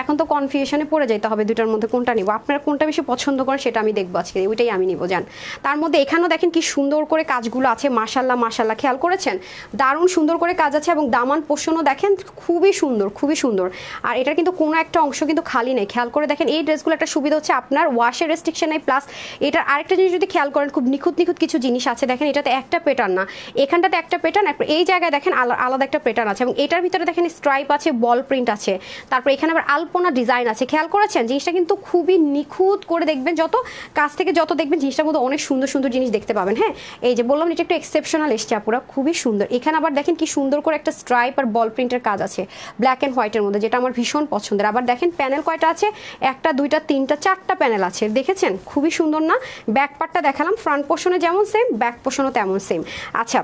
Speaker 1: এখন তো কনফিউশনে পড়ে যেতে হবে দুটার মধ্যে কোনটা নিব। আপনারা কোনটা বেশি পছন্দ করেন সেটা আমি দেখব আজকে। ওইটাই আমি নিব, জান। তার মধ্যে এখানেও দেখেন কি সুন্দর করে কাজগুলো আছে মাশাল্লাহ মাশাল্লাহ খেয়াল করেছেন? দারুণ সুন্দর করে কাজ আছে এবং দামান পোষণও দেখেন, খুবই সুন্দর খুবই সুন্দর। আর এটার কিন্তু কোনো একটা অংশ কিন্তু খালি নেই। খেয়াল করে দেখেন, এই ড্রেসগুলো একটা সুবিধা হচ্ছে আপনার ওয়াশের রেস্ট্রিকশন নেই প্লাস এটার আরেকটা জিনিস যদি খেয়াল করেন, খুব নিখুঁত নিখুঁত কিছু জিনিস আছে। দেখেন, এটাতে একটা প্যাটার্ন না। এখানটাতে একটা প্যাটার্ন এই জায়গায় দেখেন আলা- আলাদা একটা প্যাটার্ন আছে এবং এটার ভিতরে দেখেন স্ট্রাইপ আছে বল প্রিন্ট আছে। তারপর এখানে আবার আলপনা ডিজাইন আছে। খেয়াল করেছেন? জিনিসটা কিন্তু খুবই নিখুঁত করে দেখবেন, যত কাছ থেকে যত দেখবেন, জিনিসটার মধ্যে অনেক সুন্দর সুন্দর জিনিস দেখতে পাবেন হ্যাঁ? এই যে বললাম এটা একটু এক্সেপশনাল এসছে আপুরা, খুবই সুন্দর। এখানে আবার দেখেন কি সুন্দর করে একটা স্ট্রাইপ আর বল প্রিন্টের কাজ আছে ব্ল্যাক অ্যান্ড হোয়াইটের মধ্যে, যেটা আমার ভীষণ পছন্দের। আবার দেখেন প্যানেল কয়টা আছে? একটা, দুইটা, তিনটা, চারটা প্যানেল আছে। দেখেছেন? খুবই সুন্দর না? ব্যাক পার্টটা দেখালাম ফ্রন্ট পোর্শনে যেমন সেম ব্যাক পোর্শনও তেমন সেম আচ্ছা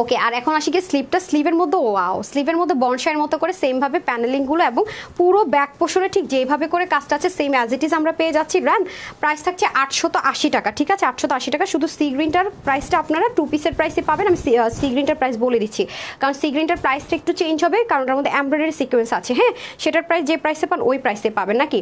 Speaker 1: ওকে আর এখন আসি গিয়ে স্লিপটা স্লিভের মধ্যে ওয়াও স্লিভের মধ্যে বনসাইয়ের মতো করে সেমভাবে প্যানেলিংগুলো এবং পুরো ব্যাক পোষণে ঠিক যেভাবে করে কাজটা আছে সেম অ্যাজ ইট ইজ আমরা পেয়ে যাচ্ছি। ব্র্যান্ড প্রাইস থাকছে আটশত আশি টাকা, ঠিক আছে? আটশত আশি টাকা। শুধু সি গ্রিনটার প্রাইসটা আপনারা টু পিসের প্রাইসে পাবেন। আমি সি গ্রিনটার প্রাইস বলে দিচ্ছি। কারণ সি গ্রিনটার প্রাইসটা একটু চেঞ্জ হবে, কারণ ওটার মধ্যে এমব্রয়ডারি সিকোয়েন্স আছে হ্যাঁ? সেটার প্রাইস যে প্রাইসে পান, ওই প্রাইসে পাবেন, নাকি?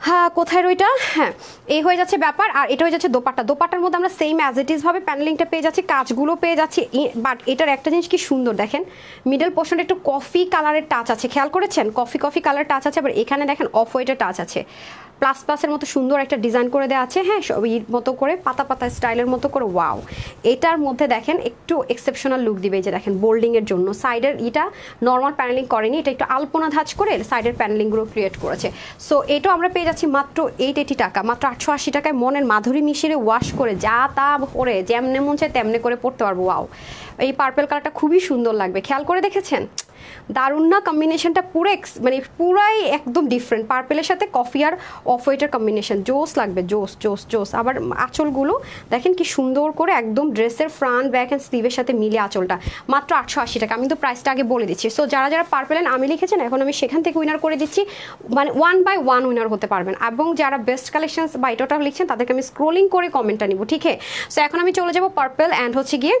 Speaker 1: হ্যাঁ কোথায় রইটা? হ্যাঁ এই হয়ে যাচ্ছে ব্যাপার আর এটা হয়ে যাচ্ছে দোপাট্টা। দোপাট্টার মধ্যে আমরা সেম অ্যাজ ইট ইজভাবে প্যানেলিংটা পেয়ে যাচ্ছি, কাজগুলো পেয়ে যাচ্ছি বাট এটার একটা জিনিস কি সুন্দর দেখেন মিডল পোর্শনটা একটু কফি কালারের টাচ আছে, খেয়াল করেছেন? কফি কফি কালার টাচ আছে আবার এখানে দেখেন অফ হোয়াইটের টাচ আছে। প্লাস প্লাসের মতো সুন্দর একটা ডিজাইন করে দেওয়া আছে। হ্যাঁ সব ইর মতো করে, পাতা পাতা স্টাইলের মতো করে ওয়াও এটার মধ্যে দেখেন, একটু এক্সেপশনাল লুক দিবে যে দেখেন বোল্ডিংয়ের জন্য। সাইডের এটা নর্মাল প্যানেলিং করেনি, এটা একটু আলপনা ধাঁচ করে সাইডের প্যানেলিংগুলো ক্রিয়েট করেছে। সো এটাও আমরা পেয়ে যাচ্ছি মাত্র এইট এইটি টাকা, মাত্র আটশো আশি টাকায় মনের মাধুরী মিশিয়ে ওয়াশ করে যা তা করে যেমনে মন চায় তেমনে করে পড়তে পারব ওয়াও এই পার্পেল কালারটা খুবই সুন্দর লাগবে। খেয়াল করে দেখেছেন? দারুণ না? কম্বিনেশনটা পুরো মানে পুরাই একদম ডিফারেন্ট পার্পেলের সাথে কফি আর অফ হোয়াইটের কম্বিনেশন জোস লাগবে, জোস জোস জোস। আবার আঁচলগুলো দেখেন কি সুন্দর করে একদম ড্রেসের ফ্রন্ট ব্যাক অ্যান্ড স্লিভের সাথে মিলে আঁচলটা। মাত্র আটশো আশি টাকা। আমি তো প্রাইসটা আগে বলে দিচ্ছি। সো যারা যারা পার্পেল অ্যান্ড আমি লিখেছেন, এখন আমি সেখান থেকে উইনার করে দিচ্ছি। মানে ওয়ান বাই ওয়ান উইনার হতে পারবেন। এবং যারা বেস্ট কালেকশন বা এটাটা লিখছেন, তাদেরকে আমি স্ক্রোলিং করে কমেন্টটা নিব, ঠিক আছে সো এখন আমি চলে যাব পার্পেল অ্যান্ড হচ্ছে গিয়ে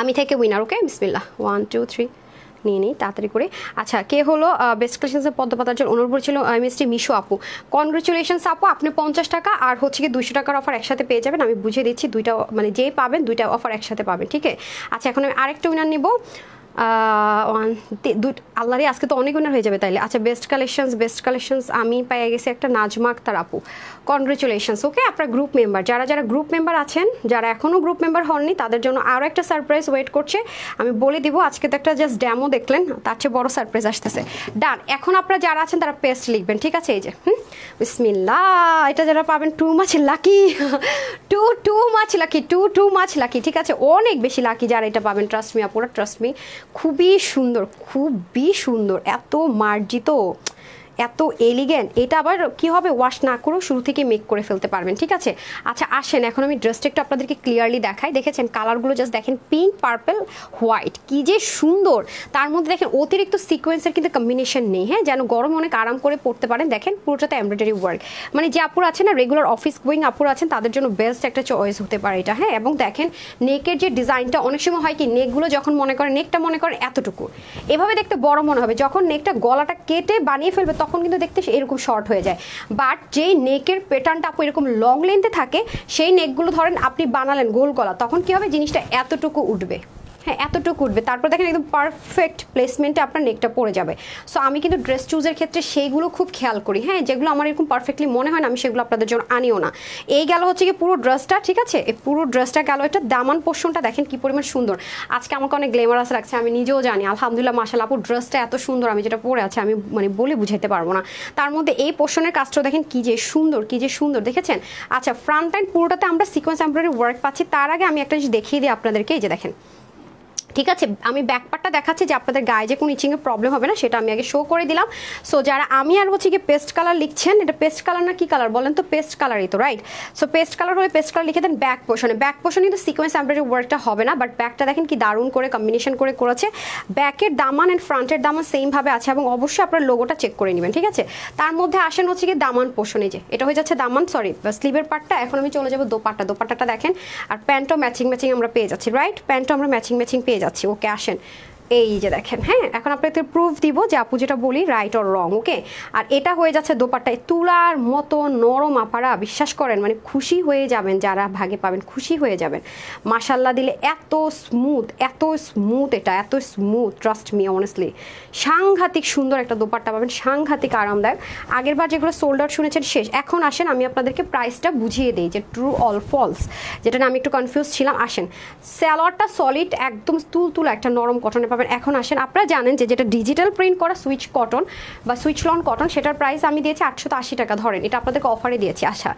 Speaker 1: আমি থেকে উইনার ওকে বিসমিল্লা ওয়ান টু থ্রি নিয়ে নিই, তাড়াতাড়ি করে। আচ্ছা কে হলো বেস্ট কালেকশনের পদ্মপাতার অনুর্বর ছিল এমএসটি মিশো আপু। কনগ্রেচুলেশনস আপু, আপনি পঞ্চাশ টাকা আর হচ্ছে কি দুশো টাকার অফার একসাথে পেয়ে যাবেন। আমি বুঝিয়ে দিচ্ছি, দুইটা মানে যেই পাবেন, দুইটা অফার একসাথে পাবেন ঠিক আছে আচ্ছা এখন আমি আরেকটা উইনার নিব। আল্লাহরে আজকে তো অনেক উইনার হয়ে যাবে তাইলে। আচ্ছা বেস্ট কালেকশনস বেস্ট কালেকশনস আমি পেয়ে গেছি একটা নাজমা আক্তার আপু। কনগ্রেচুলেশনস ওকে আপনার গ্রুপ মেম্বার যারা যারা গ্রুপ মেম্বার আছেন, যারা এখনও গ্রুপ মেম্বার হননি, তাদের জন্য আরও একটা সারপ্রাইজ ওয়েট করছে। আমি বলে দিব, আজকে তো একটা জাস্ট ড্যামো দেখলেন, তার চেয়ে বড় সারপ্রাইজ আসতেছে। ডান এখন আপনারা যারা আছেন, তারা পেস্ট লিখবেন, ঠিক আছে? এই যে, হুম? বিসমিল্লা এটা যারা পাবেন too much lucky too too much lucky too too much lucky ঠিক আছে? অনেক বেশি লাকি যারা এটা পাবেন ট্রাস্ট মি আপুরা ট্রাস্ট মি খুবই সুন্দর খুবই সুন্দর এত মার্জিত। এত এলিগেন্ট এটা আবার কি হবে? ওয়াশ না করেও শুরু থেকে মেক করে ফেলতে পারবেন, ঠিক আছে? আচ্ছা আসেন, এখন আমি ড্রেসটা একটু আপনাদেরকে ক্লিয়ারলি দেখাই। দেখেছেন কালারগুলো জাস্ট দেখেন পিঙ্ক পার্পল হোয়াইট কি যে সুন্দর! তার মধ্যে দেখেন, অতিরিক্ত সিকোয়েন্সের কিন্তু কম্বিনেশন নেই হ্যাঁ? যেন গরম অনেক আরাম করে পড়তে পারেন। দেখেন, পুরোটাতে এমব্রয়ডারি ওয়ার্ক মানে যে আপুর আছে না রেগুলার অফিস গোয়িং আপুর আছেন, তাদের জন্য বেস্ট একটা চয়েস হতে পারে এটা হ্যাঁ? এবং দেখেন নেকের যে ডিজাইনটা অনেক সময় হয় কি নেকগুলো যখন মনে করেন নেকটা মনে করেন, এতটুকু। এভাবে দেখতে বড় মনে হবে, যখন নেকটা গলাটা কেটে বানিয়ে ফেলবে, তখন কিন্তু দেখতে এরকম শর্ট হয়ে যায়। বাট যেই নেকের প্যাটার্নটা আপু এরকম লং লেন্থে থাকে, সেই নেকগুলো ধরেন আপনি বানালেন গোল গলা, তখন কি হবে? জিনিসটা এতটুকু উঠবে। হ্যাঁ এতটুকু উঠবে। তারপর দেখেন একদম পারফেক্ট প্লেসমেন্টে আপনার নেকটা পড়ে যাবে। সো আমি কিন্তু ড্রেস চুজের ক্ষেত্রে সেইগুলো খুব খেয়াল করি। হ্যাঁ যেগুলো আমার এরকম পারফেক্টলি মনে হয় না, আমি সেগুলো আপনাদের জন্য আনিও না। এই গেল হচ্ছে কি পুরো ড্রেসটা ঠিক আছে? এই পুরো ড্রেসটা গেল, এটা দামান পোর্শনটা দেখেন কি পরিমাণ সুন্দর। আজকে আমাকে অনেক গ্লেমারাস লাগছে, আমি নিজেও জানি। আলহামদুলিল্লাহ মাসাল আপুর ড্রেসটা এত সুন্দর, আমি যেটা পরে আছে, আমি মানে বলে বুঝাইতে পারব না। তার মধ্যে এই পোর্শনের কাজটা দেখেন কি যে সুন্দর, কি যে সুন্দর, দেখেছেন? আচ্ছা ফ্রন্ট লাইন পুরোটাতে আমরা সিকোয়েন্স এমব্রয়ডারি ওয়ার্ক পাচ্ছি। তার আগে আমি একটা জিনিস দেখিয়ে দিই আপনাদেরকে, এই যে দেখেন। ঠিক আছে? আমি ব্যাকপারটা দেখাচ্ছি যে আপনাদের গায়ে যে কোনো ইচিংয়ে প্রবলেম হবে না, সেটা আমি আগে শো করে দিলাম। সো যারা আমি আর হচ্ছে কি পেস্ট কালার লিখছেন, এটা পেস্ট কালার না কি কালার বলেন তো? পেস্ট কালারই তো রাইট সো পেস্ট কালার হলে পেস্ট কালার লিখে দেন ব্যাক পোর্শনে ব্যাক পোর্শনে কিন্তু সিকোয়েন্স এমব্রয়ডারি ওয়ার্কটা হবে না বাট ব্যাকটা দেখেন কি দারুণ করে কম্বিনেশন করে করেছে। ব্যাকের দামান অ্যান্ড ফ্রন্টের দামান সেমভাবে আছে এবং অবশ্যই আপনার লোগোটা চেক করে নেবেন, ঠিক আছে? তার মধ্যে আসেন হচ্ছে কি দামান পোর্শনে যে। এটা হয়ে যাচ্ছে দামান সরি স্লিভের পার্টটা এখন আমি চলে যাব দোপাট্টা। দোপাট্টাটা দেখেন, আর প্যান্টও ম্যাচিং ম্যাচিং আমরা পেয়ে যাচ্ছি রাইট প্যান্টও আমরা ম্যাচিং ম্যাচিং পেয়ে যাচ্ছি ওকে আসেন এই যে দেখেন হ্যাঁ? এখন আপনাদের প্রুফ দিব যে আপু যেটা বলি রাইট অর রং ওকে আর এটা হয়ে যাচ্ছে দোপাট্টায়। তুলার মতো নরম আপারা, বিশ্বাস করেন মানে খুশি হয়ে যাবেন যারা ভাগে পাবেন, খুশি হয়ে যাবেন। মাসাল্লা দিলে এত স্মুথ এত স্মুথ এটা, এত স্মুথ ট্রাস্ট মি অনেস্টলি সাংঘাতিক সুন্দর একটা দোপাট্টা পাবেন, সাংঘাতিক আরামদায়ক। আগের বার যেগুলো সোল্ডার শুনেছেন, শেষ। এখন আসেন, আমি আপনাদেরকে প্রাইসটা বুঝিয়ে দিই, যে ট্রু অল ফলস যেটা আমি একটু কনফিউজ ছিলাম, আসেন। স্যালোয়ারটা সলিড একদম তুল তুলা একটা নরম কটনে পাবেন। এখন আসেন, আপনারা জানেন যে যেটা ডিজিটাল প্রিন্ট করা সুইচ কটন বা সুইচ লন কটন সেটার প্রাইস আমি দিয়েছি আটশো আশি টাকা, ধরেন, এটা আপনাদেরকে অফারে দিয়েছি আচ্ছা।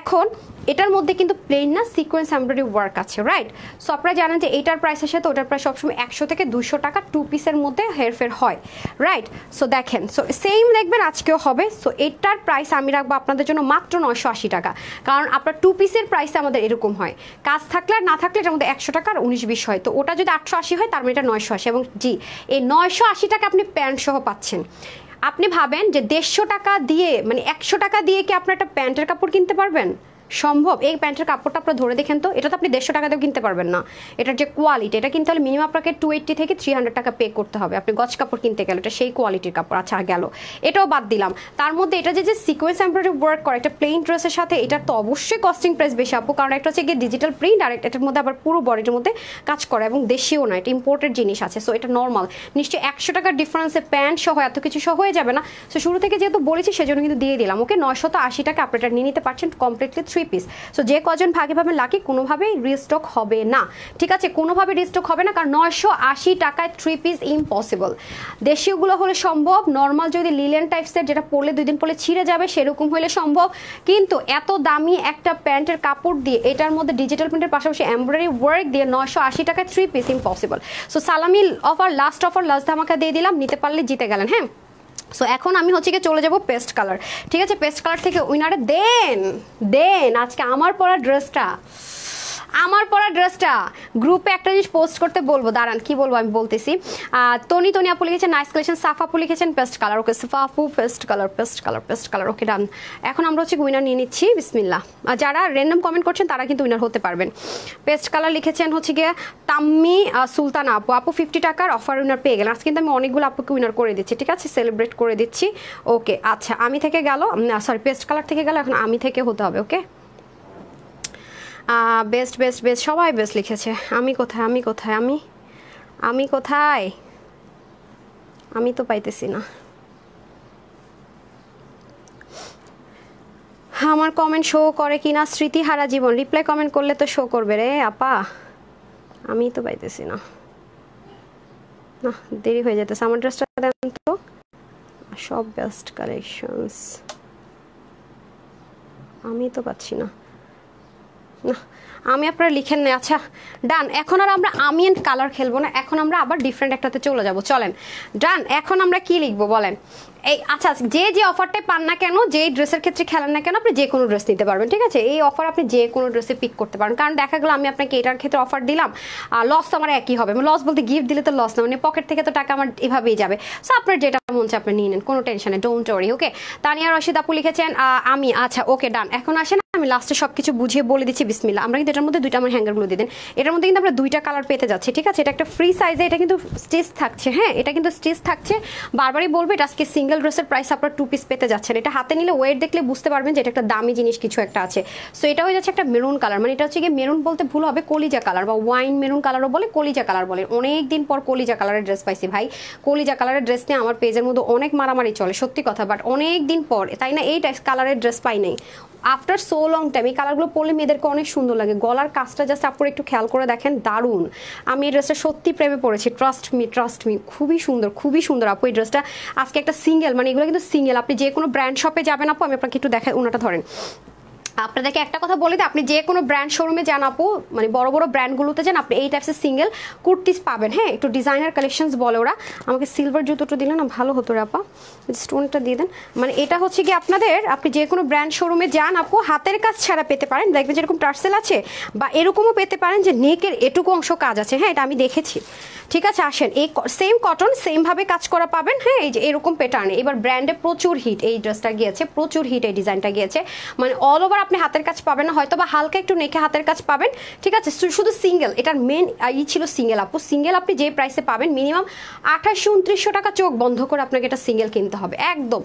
Speaker 1: এখন, এটার মধ্যে কিন্তু প্লেন না সিকোয়েন্স এমব্রয়ডারি ওয়ার্ক আছে রাইট সো আপনারা জানেন যে এটার প্রাইসের সাথে ওটার প্রাইস সবসময় একশো থেকে দুশো টাকা টু পিসের মধ্যে হেরফের হয় রাইট সো দেখেন সো সেম দেখবেন আজকেও হবে সো এটার প্রাইস আমি রাখব আপনাদের জন্য মাত্র নয়শো আশি টাকা, কারণ আপনার টু পিসের প্রাইস আমাদের এরকম হয়। কাজ থাকলে আর না থাকলে এটার মধ্যে একশো টাকা আর উনিশ, বিশ হয়, তো ওটা যদি আটশো আশি হয়, তার মানে এটা নয়শো আশি, এবং জি, এই নয়শো আশি টাকা আপনি প্যান্ট সহ পাচ্ছেন। আপনি ভাবেন যে দেড়শো টাকা দিয়ে মানে একশো টাকা দিয়ে কি আপনার একটা প্যান্টের কাপড় কিনতে পারবেন? সম্ভব? এই প্যান্টের কাপড়টা আপনারা ধরে দেখেন তো, এটা তো আপনি দেড়শো টাকা দিয়েও কিনতে পারবেন না। এটার যে কোয়ালিটি এটা কিনতে হলে মিনিমাম আপনাকে টু এইট্টি থেকে থ্রি হান্ড্রেড টাকা পে করতে হবে। আপনি গজ কাপড় কিনতে গেলে এটা সেই কোয়ালিটির কাপড়। আচ্ছা গেল। এটাও বাদ দিলাম। তার মধ্যে এটা যে যে সিকোয়েন্স এমব্রয়ডারি ওয়ার্ক করে একটা প্লেন ড্রেসের সাথে, এটার তো অবশ্যই কস্টিং প্রাইস বেশি আপু, কারণ একটা হচ্ছে গিয়ে ডিজিটাল প্রিন্ট আর এটার মধ্যে আবার পুরো বডির মধ্যে কাজ করে এবং দেশীয় না, এটা ইম্পোর্টেড জিনিস আছে সো এটা নর্মাল নিশ্চয়ই একশো টাকার ডিফারেন্সে প্যান্ট সহ এত কিছু সহ হয়ে যাবে না। সো শুরু থেকে যেহেতু বলেছি, সেজন্য কিন্তু দিয়ে দিলাম। ওকে নয়শত আশি টাকা আপনি এটা নিয়ে নিতে পারছেন কমপ্লিটলি থ্রি পিস সো যে কজন ভাগে পাবেন লাকি কোনোভাবেই রিস্টক হবে না। ঠিক আছে কোনোভাবে রিস্টক হবে না, কারণ নয়শো আশি টাকায় থ্রি পিস ইম্পসিবল দেশীয়গুলো হলে সম্ভব নর্মাল যদি লিলেন টাইপসের যেটা পরলে, দুই দিন পরে ছিঁড়ে যাবে, সেরকম হলে সম্ভব। কিন্তু এত দামি একটা প্যান্টের কাপড় দিয়ে, এটার মধ্যে ডিজিটাল প্রিন্টের পাশাপাশি এমব্রয়ডারি ওয়ার্ক দিয়ে নয়শো আশি টাকায় থ্রি পিস ইম্পসিবল সো সালামি অফার লাস্ট অফার লাস্ট ধামাকা দিয়ে দিলাম, নিতে পারলে জিতে গেলেন হ্যাঁ? সো এখন আমি হচ্ছে গিয়ে চলে যাব পেস্ট কালার ঠিক আছে? পেস্ট কালার থেকে উইনারে দেন দেন আজকে আমার পরা ড্রেসটা আমার পরা ড্রেসটা গ্রুপে একটা জিনিস পোস্ট করতে বলব। দাঁড়ান, কি বলব আমি বলতেছি। তনি তনি আপু লিখেছেন নাইস কালেকশন সাফা আপু লিখেছেন পেস্ট কালার ওকে, সাফা আপু paste colour paste colour paste colour okay done এখন আমরা হচ্ছে উইনার নিয়ে নিচ্ছি বিসমিল্লা যারা র্যান্ডম কমেন্ট করছেন, তারা কিন্তু উইনার হতে পারবেন। পেস্ট কালার লিখেছেন হচ্ছে গিয়ে তাম্মি সুলতানা আপু। আপু ফিফটি টাকার অফার উইনার পেয়ে গেলেন। আজকে কিন্তু আমি অনেকগুলো আপুকে উইনার করে দিচ্ছি, ঠিক আছে? সেলিব্রেট করে দিচ্ছি। ওকে আচ্ছা আমি থেকে গেল সরি পেস্ট কালার থেকে গেল, এখন আমি থেকে হতে হবে ওকে বেস্ট বেস্ট বেস্ট সবাই বেস্ট লিখেছে। আমি কোথায় আমি কোথায়, আমি আমি কোথায়? আমি তো পাইতেছি না। আমার কমেন্ট শো করে কি কিনা স্মৃতিহারা জীবন। রিপ্লাই কমেন্ট করলে তো শো করবে রে, আপা। আমি তো পাইতেছি না। না, দেরি হয়ে যেতেছে আমার ড্রেসটা দেন তো। সব বেস্ট কালেকশনস আমি তো পাচ্ছি না। আমি আপনারা লিখেন না আচ্ছা ডান, এখন আর আমরা আমি এন্ড কালার খেলব না, এখন আমরা আবার ডিফারেন্ট একটাতে চলে যাব। চলেন, ডান, এখন আমরা কি লিখব বলেন? এই আচ্ছা যে যে অফারটাই পান না কেন যে ড্রেসের ক্ষেত্রে খেলেন না কেন, আপনি যে কোনো ড্রেস নিতে পারবেন, ঠিক আছে? এই অফার আপনি যে কোনো ড্রেসে পিক করতে পারেন। কারণ দেখা গেলো, আমি আপনাকে এটার ক্ষেত্রে অফার দিলাম, আর লস তো আমার একই হবে। লস বলতে গিফট দিলে তো লস না মানে পকেট থেকে তো টাকা আমার এভাবেই যাবে। সো আপনার যেটা মন চায়, আপনি নিয়ে নেন, কোনো টেনশনে ডোন্ট ওরি ওকে তানিয়া রশিদ আপু লিখেছেন আমি আচ্ছা ওকে ডান এখন আসেন, আমি লাস্টে সব কিছু বুঝিয়ে বলে দিচ্ছি বিসমিল্লা আমরা কিন্তু এটার মধ্যে দুইটা আমার হ্যাঙ্গারগুলো দিয়ে দেন। এটার মধ্যে কিন্তু আমরা দুইটা কালার পেতে যাচ্ছি, ঠিক আছে? এটা একটা ফ্রি সাইজে এটা কিন্তু স্টিচ থাকছে হ্যাঁ? এটা কিন্তু স্টিচ থাকছে। বারবারই বলব, এটা আজকে সিঙ্গেল ড্রেসের প্রাইস আপনার টু পিস পেতে যাচ্ছেন। এটা হাতে নিলে ওয়েট দেখলে বুঝতে পারবেন যে এটা একটা দামি জিনিস কিছু একটা আছে। সো এটা হয়ে যাচ্ছে একটা মেরুন কালার মানে এটা হচ্ছে গিয়ে মেরুন বলতে ভুল হবে কলিজা কালার বা ওয়াইন মেরুন কালারও বলে, কলিজা কালার বলে। অনেক দিন পর কলিজা কালারের ড্রেস পাইছি ভাই। কলিজা কালারের ড্রেস নিয়ে আমার পেজের মধ্যে অনেক মারামারি চলে, সত্যি কথা। বাট অনেক দিন পর, তাই না? এই কালারের ড্রেস পাই নাই। আফটার সো লং টাইম এই কালারগুলো পরলে মেয়েদেরকে অনেক সুন্দর লাগে। গলার কাজটা জাস্ট আপনারা একটু খেয়াল করে দেখেন, দারুণ। আমি এই ড্রেসটা সত্যি প্রেমে পড়েছি ট্রাস্ট মি ট্রাস্ট মি খুবই সুন্দর খুবই সুন্দর আপু, এই ড্রেসটা আজকে একটা সিঙ্গেল মানে এগুলো কিন্তু সিঙ্গেল আপনি যে কোনো ব্র্যান্ড শপে যাবেন আপু, আমি আপনাকে একটু দেখাই, ওনাটা ধরেন। আপনাদেরকে একটা কথা বলে দিই, আপনি যে কোনো ব্র্যান্ড শোরুমে যান আপু মানে বড় বড় ব্র্যান্ডগুলোতে যান, আপনি এই টাইপসের সিঙ্গেল কুর্তিস পাবেন। হ্যাঁ একটু ডিজাইনার কালেকশনস বলে ওরা। আমাকে সিলভার জুতোটা দিলে না ভালো হতো রে আপা। স্টোনটা দিয়ে দেন। মানে এটা হচ্ছে কি আপনাদের, আপনি যে কোনো ব্র্যান্ড শোরুমে যান আপু, হাতের কাজ ছাড়া পেতে পারেন। দেখবেন যেরকম টার্সেল আছে, বা এরকমও পেতে পারেন যে নেকের এটুকু অংশ কাজ আছে। হ্যাঁ এটা আমি দেখেছি। ঠিক আছে, আসেন। এই সেম কটন সেম ভাবে কাজ করা পাবেন। হ্যাঁ এই যে এরকম প্যাটার্নে এবার ব্র্যান্ডে প্রচুর হিট এই ড্রেসটা গিয়েছে, প্রচুর হিট এই ডিজাইনটা গিয়েছে। মানে অল ওভার আপনি হাতের কাজ পাবেন না হয়তো বা হালকা একটু নেকে হাতের কাজ পাবেন। ঠিক আছে শুধু সিঙ্গেল এটার মেন ই ছিল সিঙ্গেল আপু। সিঙ্গেল আপনি যে প্রাইসে পাবেন মিনিমাম আঠাশশো উনত্রিশশো টাকা চোখ বন্ধ করে আপনাকে এটা সিঙ্গেল কিনতে হবে, একদম।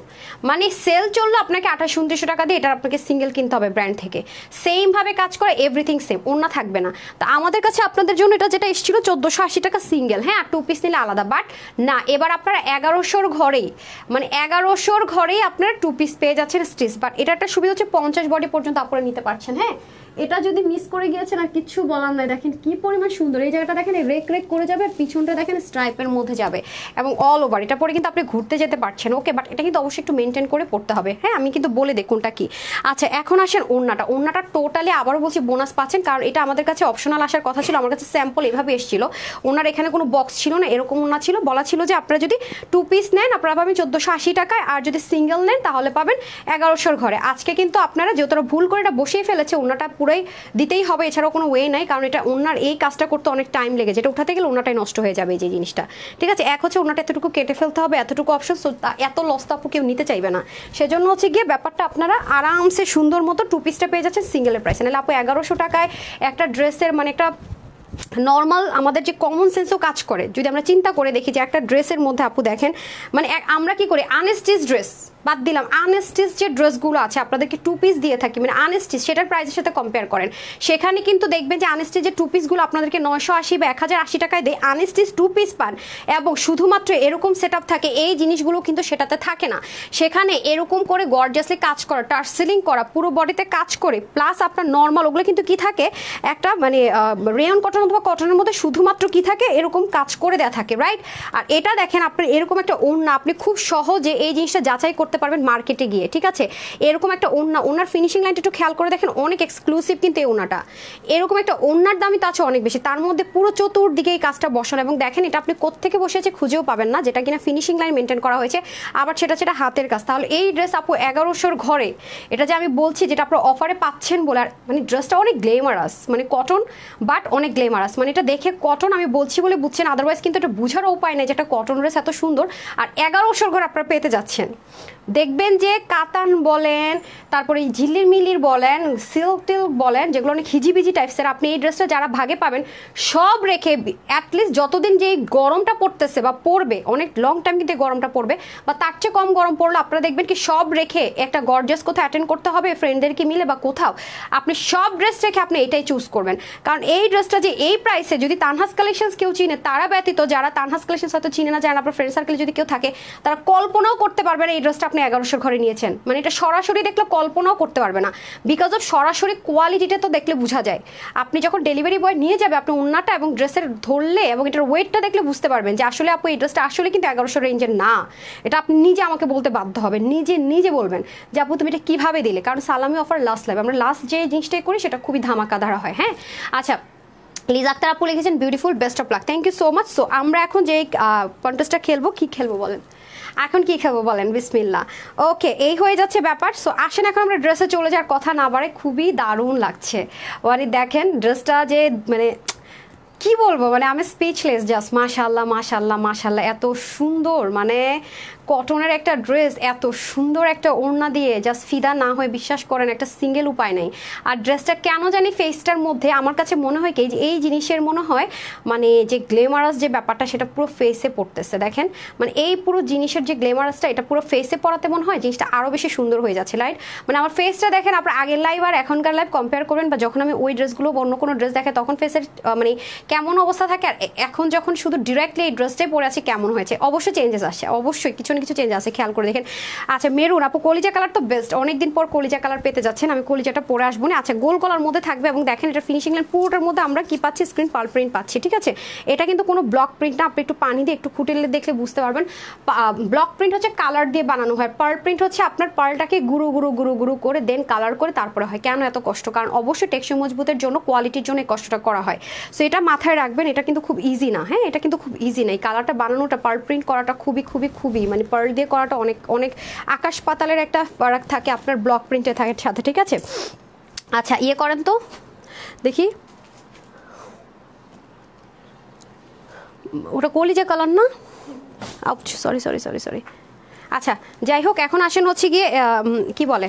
Speaker 1: মানে সেল চলল আপনাকে আঠাশশো উনত্রিশশো টাকা দিয়ে এটা আপনাকে সিঙ্গেল কিনতে হবে ব্র্যান্ড থেকে। সেমভাবে কাজ করে এভরিথিং সেম ওনা থাকবে না। তো আমাদের কাছে আপনাদের জন্য এটা যেটা এসেছিল, চোদ্দোশো আশি টাকা সিঙ্গেল হ্যাঁ টু পিস নিলে আলাদা। বাট না, এবার আপনার এগারোশোর ঘরেই মানে এগারোশোর ঘরেই আপনার টু পিস পেয়ে যাচ্ছেন স্টিচ বাট এটা একটা সুবিধা হচ্ছে পঞ্চাশ বডি পর্যন্ত আপনারা নিতে পারছেন হ্যাঁ? এটা যদি মিস করে গিয়েছেন আর কিচ্ছু বলার নাই, দেখেন কি পরিমাণ সুন্দর। এই জায়গাটা দেখেন রেক রেক করে যাবে পিছনটা দেখেন স্ট্রাইপের মধ্যে যাবে। এবং অল ওভার এটা পরে কিন্তু আপনি ঘুরতে যেতে পারছেন। ওকে বাট এটা কিন্তু অবশ্যই একটু মেনটেন করে পড়তে হবে। হ্যাঁ আমি কিন্তু বলে দিই কোনটা কি। আচ্ছা এখন আসেন ওড়নাটা। ওড়নাটা টোটালি আবারও বলছি বোনাস পাচ্ছেন, কারণ এটা আমাদের কাছে অপশনাল আসার কথা ছিল, আমার কাছে স্যাম্পল এভাবে এসেছিল। ওনার এখানে কোনো বক্স ছিল না, এরকম ওনা ছিল। বলা ছিল যে আপনারা যদি টু পিস নেন, আপনারা পাবেন চোদ্দোশো আশি টাকায়, আর যদি সিঙ্গেল নেন, তাহলে পাবেন এগারোশোর ঘরে। আজকে কিন্তু আপনারা যেহেতু ভুল করে এটা বসিয়ে ফেলেছে ওনাটা পুরাই দিতেই হবে, এছাড়াও কোনো ওয়ে নাই, কারণ এটা ওনার এই কাজটা করতে অনেক টাইম লেগে যেটা উঠাতে গেলে ওনাটাই নষ্ট হয়ে যাবে যে জিনিসটা। ঠিক আছে, এক হচ্ছে ওনাটা এতটুকু কেটে ফেলতে হবে, এতটুকু অপশন এত লস আপু কেউ নিতে চাইবে না। সেজন্য হচ্ছে গিয়ে ব্যাপারটা আপনারা আরামসে সুন্দর মতো টু পিসটা পেয়ে যাচ্ছেন সিঙ্গেলের প্রাইস নাহলে আপু এগারোশো টাকায় একটা ড্রেসের মানে একটা নর্মাল আমাদের যে কমন সেন্সও কাজ করে। যদি আমরা চিন্তা করে দেখি যে একটা ড্রেসের মধ্যে আপু দেখেন মানে আমরা কি করি? আনস্টিচ ড্রেস বাদ দিলাম। আনস্টিচ যে ড্রেসগুলো আছে, আপনাদেরকে টু পিস দিয়ে থাকি মানে আনস্টিচ সেটার প্রাইসের সাথে কম্পেয়ার করেন। সেখানে কিন্তু দেখবেন যে আনস্টিচ যে টু পিসগুলো আপনাদেরকে নয়শো আশি বা এক হাজার আশি টাকায় দেয় আনস্টিচ টু পিস পান। এবং শুধুমাত্র এরকম সেট থাকে, এই জিনিসগুলো কিন্তু সেটাতে থাকে না। সেখানে এরকম করে গর্জাসলি কাজ করা টার্সেলিং করা, পুরো বডিতে কাজ করে প্লাস আপনার নর্মাল ওগুলো কিন্তু কি থাকে? একটা মানে রেয়ন কটন অথবা কটনের মধ্যে শুধুমাত্র কি থাকে? এরকম কাজ করে দেওয়া থাকে রাইট আর এটা দেখেন, আপনার এরকম একটা ওড়না, আপনি খুব সহজে এই জিনিসটা যাচাই করতে পারবেন মার্কেটে গিয়ে, ঠিক আছে? এরকম একটা ওড়না ওনার ফিনিশিং লাইনটা একটু খেয়াল করে দেখেন, অনেক এক্সক্লুসিভ কিন্তু এই ওড়নাটা। এরকম একটা ওড়নার দামই তো আছে অনেক বেশি, তার মধ্যে পুরো চতুর্দিকে এই কাজটা বসানো। এবং দেখেন, এটা আপনি কোত্থেকে বসে আছে খুঁজেও পাবেন না, যেটা কিনা ফিনিশিং লাইন মেনটেন করা হয়েছে, আবার সেটা সেটা হাতের কাজ। তাহলে এই ড্রেস আপু এগারোশোর ঘরে, এটা যে আমি বলছি, যেটা আপনার অফারে পাচ্ছেন বলে, আর মানে ড্রেসটা অনেক গ্লেমারাস মানে কটন বাট অনেক গ্লেমারাস মানে এটা দেখে কটন আমি বলছি বলে বুঝছেন আদারওয়াইজ কিন্তু এটা বোঝারও উপায় নেই যে একটা কটন ড্রেস এত সুন্দর। আর এগারোশোর ঘর আপনারা পেতে যাচ্ছেন। দেখবেন যে কাতান বলেন, তারপরে ঝিল্লির মিলির বলেন, সিল্ক টিল্ক বলেন, যেগুলো অনেক হিজিবিজি টাইপসের আপনি এই ড্রেসটা যারা ভাগে পাবেন, সব রেখে অ্যাটলিস্ট যতদিন যে গরমটা পড়তেছে বা পড়বে, অনেক লং টাইম কিন্তু গরমটা পড়বে, বা তার চেয়ে কম গরম পড়লে আপনারা দেখবেন কি সব রেখে একটা গর্জাস কোথাও অ্যাটেন্ড করতে হবে ফ্রেন্ডদেরকে মিলে বা কোথাও, আপনি সব ড্রেস রেখে আপনি এটাই চুজ করবেন। কারণ এই ড্রেসটা যে এই প্রাইসে যদি তানহাস কালেকশনস কেউ চিনে, তারা ব্যতীত যারা তানহাস কালেকশনস হয়তো চিনে না জানেন আপনার ফ্রেন্ড সার্কেলে যদি কেউ থাকে, তারা কল্পনাও করতে পারবেন এই ড্রেসটা আপনি এগারোশোর ঘরে নিয়েছেন। মানে এটা সরাসরি দেখলে কল্পনাও করতে পারবে না। বিকজ অফ সরাসরি কোয়ালিটিটা তো দেখলে বোঝা যায়। আপনি যখন ডেলিভারি বয় নিয়ে যাবে, আপনি উন্নাটা এবং ড্রেসের ধরলে এবং এটার ওয়েটটা দেখলে বুঝতে পারবেন যে আসলে আপু এই ড্রেসটা আসলে কিন্তু এগারোশো রেঞ্জের না। এটা আপনি নিজে আমাকে বলতে বাধ্য হবেন। নিজে নিজে বলবেন যে, আপু, তুমি এটা কীভাবে দিলে? কারণ সালামি অফার লাস্ট লাইভ আমরা লাস্ট যে জিনিসটাই করি, সেটা খুবই ধামাকা ধারা হয়। হ্যাঁ? আচ্ছা। লিজ আক্তার আপু লিখেছেন beautiful best of luck thank you so much so আমরা এখন যে কন্টেস্টটা খেলব, কি খেলব বলেন? এখন কি খাব বলেন বিসমিল্লা ওকে এই হয়ে যাচ্ছে ব্যাপার। সো আসেন এখন আমরা ড্রেসে চলে যাওয়ার কথা না বাড়ে খুবই দারুণ লাগছে। ওয়ারি দেখেন ড্রেসটা যে মানে কি বলব? মানে আমি স্পিচলেস জাস্ট মাশাল্লাহ মাশাল্লাহ মাশাল্লাহ এত সুন্দর মানে কটনের একটা ড্রেস, এত সুন্দর একটা ওড়না দিয়ে জাস্ট ফিদা না হয়ে বিশ্বাস করেন, একটা সিঙ্গেল উপায় নেই। আর ড্রেসটা কেন জানি ফেসটার মধ্যে আমার কাছে মনে হয় কি যে এই জিনিসের মনে হয় মানে যে গ্লেমারাস যে ব্যাপারটা, সেটা পুরো ফেসে পড়তেছে, দেখেন? মানে এই পুরো জিনিসের যে গ্লেমারাসটা এটা পুরো ফেসে পড়াতে মনে হয়, জিনিসটা আরও বেশি সুন্দর হয়ে যাচ্ছে লাইট মানে আমার ফেসটা দেখেন, আপনার আগের লাইভ আর এখনকার লাইভ কম্পেয়ার করবেন, বা যখন আমি ওই ড্রেসগুলো অন্য কোনো ড্রেস দেখে, তখন ফেসের মানে কেমন অবস্থা থাকে, আর এখন যখন শুধু ডিরেক্টলি এই ড্রেসটাই পরে আছে, কেমন হয়েছে? অবশ্যই চেঞ্জেস আসছে অবশ্যই, কিছু না কিছু চেঞ্জ আছে, খেয়াল করে দেখেন। আচ্ছা মেরুন আপু, কলিজা কালার তো বেস্ট অনেকদিন পর কলিজা কালার পেতে যাচ্ছেন, আমি কলিজাটা পরে আসব না। আচ্ছা গোল কলার মধ্যে থাকবে এবং দেখেন এটা ফিনিশিং লাইন পুরোটার মধ্যে আমরা কি পাচ্ছি? স্ক্রিন পাল প্রিন্ট পাচ্ছি, ঠিক আছে? এটা কিন্তু কোনো ব্লক প্রিন্ট না, আপনি একটু পানি দিয়ে একটু ফুটেলে দেখলে বুঝতে পারবেন। ব্লক প্রিন্ট হচ্ছে কালার দিয়ে বানানো হয়। পার্ল প্রিন্ট হচ্ছে আপনার পার্লটাকে গুরু গুরু গুরু গুরু করে দেন কালার করে তারপরে হয়। কেন এত কষ্ট? কারণ অবশ্যই টেকসই মজবুতের জন্য কোয়ালিটির জন্য এই কষ্টটা করা হয়। সো এটা মাথায় রাখবেন, এটা কিন্তু খুব ইজি না হ্যাঁ? এটা কিন্তু খুব ইজি না। এই কালারটা বানানোটা পার্ল প্রিন্ট করাটা খুবই খুবই খুবই মানে পার্ল দিয়ে করাটা অনেক অনেক আকাশ পাতালের একটা ফারাক থাকে, আপনার ব্লক প্রিন্টে থাকে সাথে, ঠিক আছে? আচ্ছা ইয়ে করেন তো, দেখি। ওটা কলিজা কালার না? সরি সরি সরি সরি আচ্ছা যাই হোক এখন আসেন হচ্ছে গিয়ে কি বলে?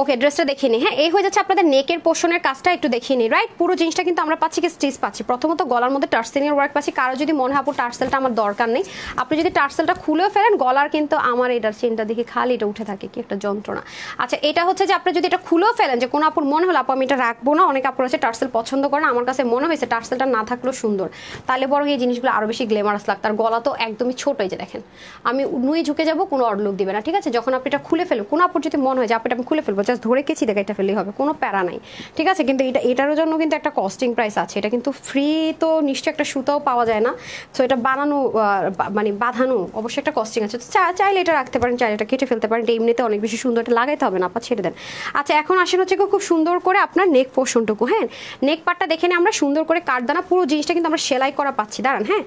Speaker 1: ওকে ড্রেসটা দেখিয়ে নিই। হ্যাঁ এই হয়ে যাচ্ছে আপনাদের নেকের পোর্শনের কাজটা একটু দেখিয়ে নিই রাইট পুরো জিনিসটা কিন্তু আমরা পাচ্ছি কি স্টিচ পাচ্ছি। প্রথমত গলার মধ্যে টার্সেলের ওয়ার্ক পাচ্ছি। কারও যদি মনে হয় টার্সেলটা আমার দরকার নেই। আপনি যদি টার্সেলটা খুলেও ফেলেন, গলার কিন্তু আমার এটার চেনটা দেখে খালি এটা উঠে থাকে কি একটা যন্ত্রণা। আচ্ছা এটা হচ্ছে যে আপনি যদি এটা খুলেও ফেলেন, যে কোনো আপুর মনে হলো, আপু, আমি এটা রাখব না। অনেক আপুর আছে টার্সেল পছন্দ করে না। আমার কাছে মনে হয়েছে টার্সেলটা না থাকলেও সুন্দর। তাহলে বরং এই জিনিসগুলো আরও বেশি গ্লেমারাস লাগতো। আর গলা তো একদমই ছোট, এই যে দেখেন। আমি নুয়ে ঝুঁকে যাব, কোনো অডলুক দিবে না, ঠিক আছে? যখন আপনি এটা খুলে ফেলবেন কোনো আপুর যদি মনে হয় যে আপনি আমি খুলে ফেলব জাস্ট ধরে কেছি দেখে এটা ফেললেই হবে, কোনো প্যারা নাই, ঠিক আছে? কিন্তু এটা এটার জন্য কিন্তু একটা কস্টিং প্রাইস আছে, এটা কিন্তু ফ্রি তো নিশ্চয়ই একটা সুতাও পাওয়া যায় না সো এটা বানানো মানে বাঁধানো অবশ্যই একটা কস্টিং আছে, তো চাইলে এটা রাখতে পারেন, চাইলে এটা কেটে ফেলতে পারেন, এটা এমনিতে অনেক বেশি সুন্দর এটা লাগাইতে হবে না আপা ছেড়ে দেন। আচ্ছা এখন আসেন হচ্ছে খুব সুন্দর করে আপনার নেক পোর্শনটুকু হ্যাঁ? নেক পার্টটা দেখে নিয়ে আমরা সুন্দর করে কাটদানা পুরো জিনিসটা কিন্তু আমরা সেলাই করা পাচ্ছি, দাঁড়ান হ্যাঁ?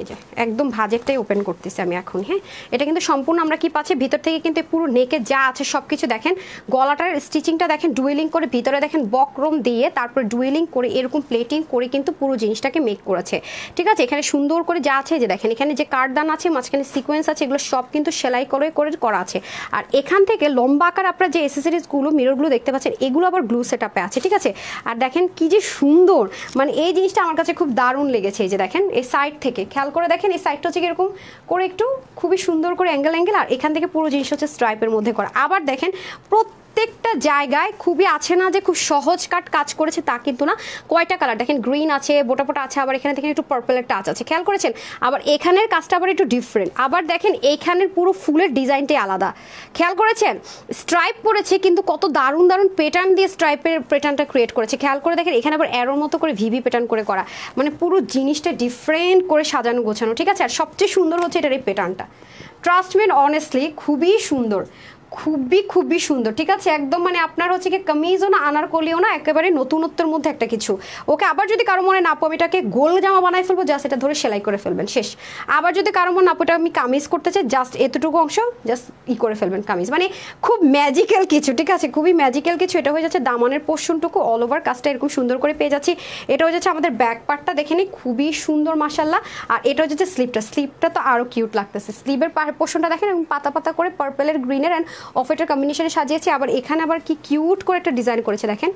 Speaker 1: এই যে, একদম ভাজেরটাই ওপেন করতেছি আমি এখন হ্যাঁ? এটা কিন্তু সম্পূর্ণ আমরা কি পাচ্ছি? ভিতর থেকে কিন্তু পুরো নেকে যা আছে সব কিছু দেখেন, গলাটার স্টিচিংটা দেখেন ডুয়েলিং করে ভিতরে দেখেন বক্রম দিয়ে তারপরে ডুয়েলিং করে এরকম প্লেটিং করে কিন্তু পুরো জিনিসটাকে মেক করেছে। ঠিক আছে? এখানে সুন্দর করে যা আছে যে দেখেন, এখানে যে কার্ডদান আছে, মাঝখানে সিকোয়েন্স আছে, এগুলো সব কিন্তু সেলাই করে করে করা আছে। আর এখান থেকে লম্বা আকার আপনারা যে এসেসরিজগুলো মিররগুলো দেখতে পাচ্ছেন, এগুলো আবার গ্লু সেট আপে আছে, ঠিক আছে? আর দেখেন কি যে সুন্দর মানে এই জিনিসটা আমার কাছে খুব দারুণ লেগেছে এই যে দেখেন, এই সাইড থেকে। খেয়াল করে দেখেন, এই সাইডটা হচ্ছে এরকম করে একটু খুবই সুন্দর করে অ্যাঙ্গেল অ্যাঙ্গেল আর এখান থেকে পুরো জিনিস হচ্ছে স্ট্রাইপের মধ্যে করা। আবার দেখেন প্রত্যেকটা জায়গায় খুবই আছে না যে খুব সহজ কাট কাজ করেছে তা কিন্তু না। কয়টা কালার দেখেন গ্রিন আছে, বোটা পোটা আছে, আবার এখানে দেখেন একটু পার্পলের টাচ আছে। খেয়াল করেছেন? আবার এখানের কাজটা আবার একটু ডিফারেন্ট আবার দেখেন এইখানের পুরো ফুলের ডিজাইনটাই আলাদা। খেয়াল করেছেন? স্ট্রাইপ পড়েছে কিন্তু কত দারুণ দারুণ প্যাটার্ন দিয়ে স্ট্রাইপের প্যাটার্নটা ক্রিয়েট করেছে। খেয়াল করে দেখেন, এখানে আবার অ্যারোর মতো করে ভিভি প্যাটার্ন করে করা। মানে পুরো জিনিসটা ডিফারেন্ট করে সাজানো, গোছানো। ঠিক আছে? আর সবচেয়ে সুন্দর হচ্ছে এটার এই প্যাটার্নটা ট্রাস্টমেন্ট অনেস্টলি খুবই সুন্দর। খুবই খুবই সুন্দর। ঠিক আছে? একদম মানে আপনার হচ্ছে কি কামিজও না, আনারকলিও না, একেবারে নতুনত্বের মধ্যে একটা কিছু। ওকে, আবার যদি কারও মনে না আমি এটাকে গোল জামা বানাই ফেলব, জাস্ট এটা ধরে সেলাই করে ফেলবেন, শেষ। আবার যদি কারও মনে না এটা আমি কামিজ করতে চাই, জাস্ট এতটুকু অংশ, জাস্ট ই করে ফেলবেন কামিজ। মানে খুব ম্যাজিক্যাল কিছু, ঠিক আছে? খুবই ম্যাজিক্যাল কিছু, এটা হয়ে যাচ্ছে দামানের পোর্শনটুকু অল ওভার কাজটা এরকম সুন্দর করে পেয়ে যাচ্ছি। এটা হয়ে যাচ্ছে আমাদের ব্যাক পার্টটা দেখে নিই খুবই সুন্দর মাসাল্লাহ আর এটা হচ্ছে স্লিপটা স্লিপটা তো আরও কিউট লাগতেছে। স্লিপের পোর্শনটা দেখেন এবং পাতা পাতা করে পার্পেলের গ্রিনের অ্যান্ড অফ এটার কম্বিনেশনে সাজিয়েছি। আবার এখানে আবার কি কিউট করে একটা ডিজাইন করেছে, দেখেন?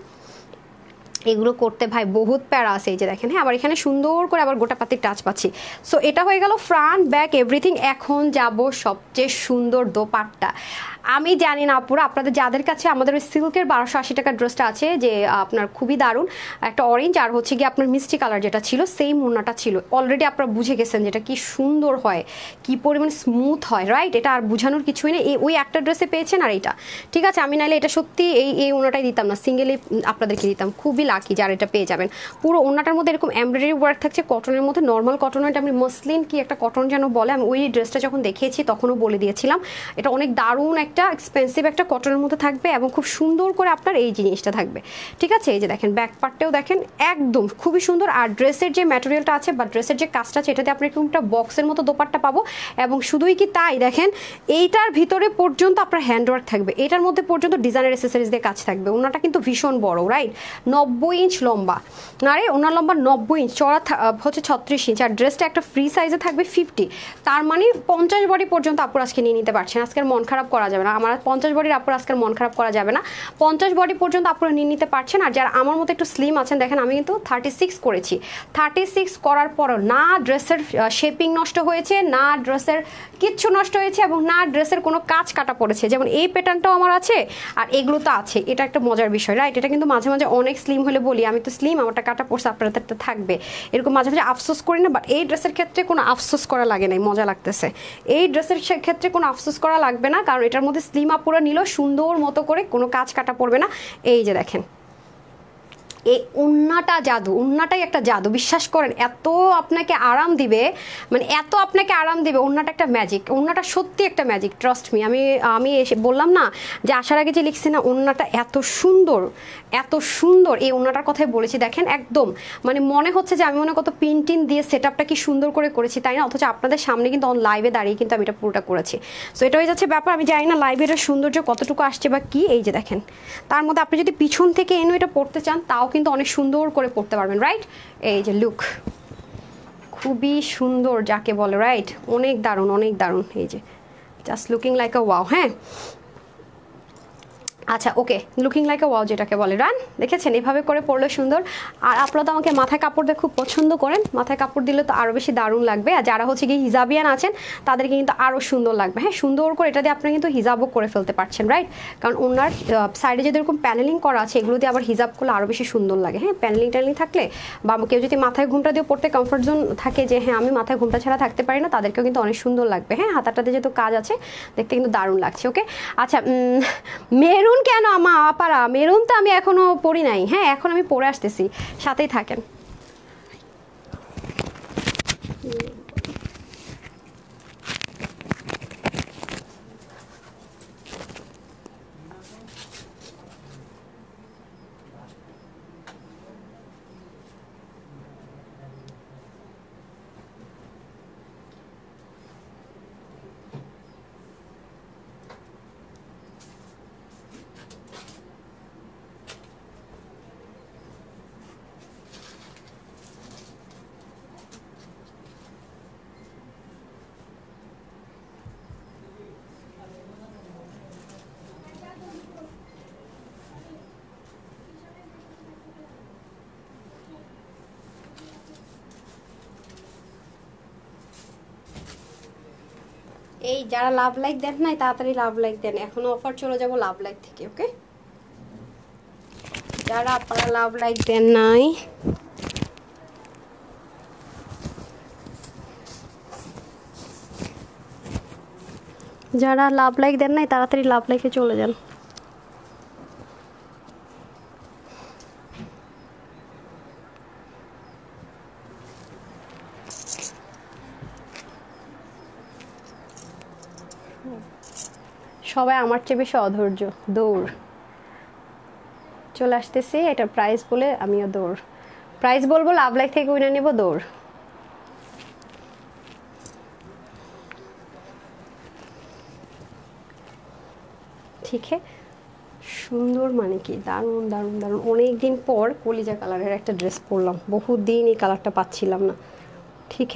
Speaker 1: এগুলো করতে ভাই বহুত প্যারা আছে এই যে দেখেন হ্যাঁ? আবার এখানে সুন্দর করে আবার গোটা পাতির টাচ পাচ্ছি। সো এটা হয়ে গেল ফ্রান্ট ব্যাক এভরিথিং এখন যাব সবচেয়ে সুন্দর দোপাট্টা। আমি জানি না আপুরা, আপনাদের যাদের কাছে আমাদের ওই সিল্কের বারোশো আশি টাকার ড্রেসটা আছে, যে আপনার খুবই দারুণ, একটা অরেঞ্জ আর হচ্ছে গিয়ে আপনার মিষ্টি কালার যেটা ছিল সেই মুন্নাটা ছিল। অলরেডি আপনারা বুঝে গেছেন যেটা কি সুন্দর হয়, কি পরিমাণ স্মুথ হয় রাইট এটা আর বোঝানোর কিছুই নেই। এই, ওই একটা ড্রেসে পেয়েছেন আর এইটা। ঠিক আছে, আমি নাইলে এটা সত্যি এই এই ওনাটাই দিতাম না সিঙ্গেলি আপনাদেরকে দিতাম। খুবই লাকি যারা এটা পেয়ে যাবেন। পুরো ওনাটার মধ্যে এরকম এমব্রয়ডারি ওয়ার্ক থাকছে কটনের মধ্যে নর্মাল কটন এটা আমি মসলিন কি একটা কটন যেন বলে, আমি ওই ড্রেসটা যখন দেখিয়েছি তখনও বলে দিয়েছিলাম। এটা অনেক দারুণ একটা এক্সপেন্সিভ একটা কটনের মধ্যে থাকবে এবং খুব সুন্দর করে আপনার এই জিনিসটা থাকবে। ঠিক আছে? এই যে দেখেন ব্যাক পার্টটাও দেখেন, একদম খুবই সুন্দর। আর ড্রেসের যে ম্যাটেরিয়ালটা আছে বা ড্রেসের যে কাজটা আছে, এটাতে আপনি একটা বক্সের মতো দোপারটা পাবো। এবং শুধুই কি তাই? দেখেন, এইটার ভিতরে পর্যন্ত আপনার হ্যান্ডওয়ার্ক থাকবে। এটার মধ্যে পর্যন্ত ডিজাইনের এসেসরিজ দিয়ে কাজ থাকবে। ওনাটা কিন্তু ভীষণ বড় রাইট নব্বই ইঞ্চ লম্বা। আরে, ওনার লম্বা নব্বই ইঞ্চ চড়া হচ্ছে ছত্রিশ ইঞ্চ। আর ড্রেসটা একটা ফ্রি সাইজে থাকবে ফিফটি তার মানে পঞ্চাশ বডি পর্যন্ত আপুর আজকে নিয়ে নিতে পারছেন। আজকের মন খারাপ করা যাবে না। আমার পঞ্চাশ বডির আপুর আজকাল মন খারাপ করা যাবে না। পঞ্চাশ বডি পর্যন্ত আপুরা নিয়ে নিতে পারছেন। আর যারা আমার মতো একটু স্লিম আছেন, দেখেন আমি কিন্তু থার্টি সিক্স করেছি। থার্টি সিক্স করার পরও না ড্রেসের শেপিং নষ্ট হয়েছে, না ড্রেসের কিচ্ছু নষ্ট হয়েছে এবং না ড্রেসের কোনো কাজ কাটা পড়েছে। যেমন এই প্যাটার্নটাও আমার আছে আর এগুলো তো আছে। এটা একটা মজার বিষয় রাইট এটা কিন্তু মাঝে মাঝে অনেক স্লিম হলে বলি, আমি তো স্লিম আমারটা কাটা পড়ছে আপনাদেরটা থাকবে। এরকম মাঝে মাঝে আফসোস করি না বাট এই ড্রেসের ক্ষেত্রে কোনো আফসোস করা লাগে নাই, মজা লাগতেছে। এই ড্রেসের ক্ষেত্রে কোনো আফসোস করা লাগবে না, কারণ এটার মধ্যে স্লিম আপুরা নিল সুন্দর মতো করে কোনো কাজ কাটা পড়বে না। এই যে দেখেন। এই উন্নাটা জাদু, উন্নাটাই একটা জাদু। বিশ্বাস করেন, এত আপনাকে আরাম দিবে মানে এত আপনাকে আরাম দিবে, উন্নাটা একটা ম্যাজিক উন্নাটা সত্যি একটা ম্যাজিক ট্রাস্ট মি আমি আমি এসে বললাম না যে আসার আগে যে লিখছি না, উন্নাটা এত সুন্দর এত সুন্দর। এই উন্নাটার কথাই বলেছি, দেখেন একদম মানে মনে হচ্ছে যে আমি মনে কত পিন টিন দিয়ে সেট আপটা কি সুন্দর করে করেছি, তাই না? অথচ আপনাদের সামনে কিন্তু অন লাইভে দাঁড়িয়ে কিন্তু আমি এটা পুরোটা করেছি। সো এটা হয়ে যাচ্ছে ব্যাপার, আমি জানি না লাইভে এটার সৌন্দর্য কতটুকু আসছে বা কি। এই যে দেখেন, তার মধ্যে আপনি যদি পিছন থেকে এনে এটা পড়তে চান, তাও কিন্তু অনেক সুন্দর করে পড়তে পারবেন রাইট এই যে লুক খুবই সুন্দর যাকে বলে রাইট অনেক দারুণ অনেক দারুণ, এই যে just looking like a wow হ্যাঁ? আচ্ছা okay looking like a wow যেটাকে বলে। রান দেখেছেন? এভাবে করে পড়লে সুন্দর। আর আপনারা তো আমাকে মাথায় কাপড় দিয়ে খুব পছন্দ করেন। মাথায় কাপড় দিলে তো আরও বেশি দারুণ লাগবে। আর যারা হচ্ছে কি হিজাবিয়ান আছেন, তাদেরকে কিন্তু আরও সুন্দর লাগবে। হ্যাঁ সুন্দর করে এটা দিয়ে আপনি কিন্তু হিজাবও করে ফেলতে পারছেন রাইট কারণ ওনার সাইডে যদি এরকম প্যানেলিং করা আছে, এগুলো দিয়ে আবার হিজাব করলে আরও বেশি সুন্দর লাগে। হ্যাঁ প্যানেলিং ট্যানেলিং থাকলে বা কেউ যদি মাথায় ঘুমটা দিয়ে পড়তে কমফর্ট জোন থাকে যে হ্যাঁ আমি মাথায় ঘুমটা ছাড়া থাকতে পারি না, তাদেরকেও কিন্তু অনেক সুন্দর লাগবে। হ্যাঁ হাতাটাতে যেহেতু কাজ আছে, দেখতে কিন্তু দারুণ লাগছে ওকে আচ্ছা মেরুন মেরুন কেন আমা আপারা? মেরুন তো আমি এখনও পড়ি নাই। হ্যাঁ এখন আমি পড়ে আসতেছি। সাথেই থাকেন। যারা লাভ লাইক দেন নাই, তাড়াতাড়ি লাভ লাইক দেন। এখনও অফার চলে যাব লাভ লাইক থেকে ওকে যারা আপনারা লাভ লাইক দেন নাই, যারা লাভ লাইক দেন নাই, তাড়াতাড়ি লাভ লাইকে চলে যান। সবাই আমার চেয়ে বেশি অধৈর্য, দৌড়। চলে আসতেছি, এটা প্রাইস বলে আমিও দৌড়। প্রাইস বলব লাভ লাইক থেকে উইনা নেব, দৌড়। ঠিক সুন্দর মানে কি? দারুণ দারুণ দারুণ। অনেক দিন পর কলিজা কালারের একটা ড্রেস পরলাম। বহুত দিন এই কালারটা পাচ্ছিলাম না। ঠিক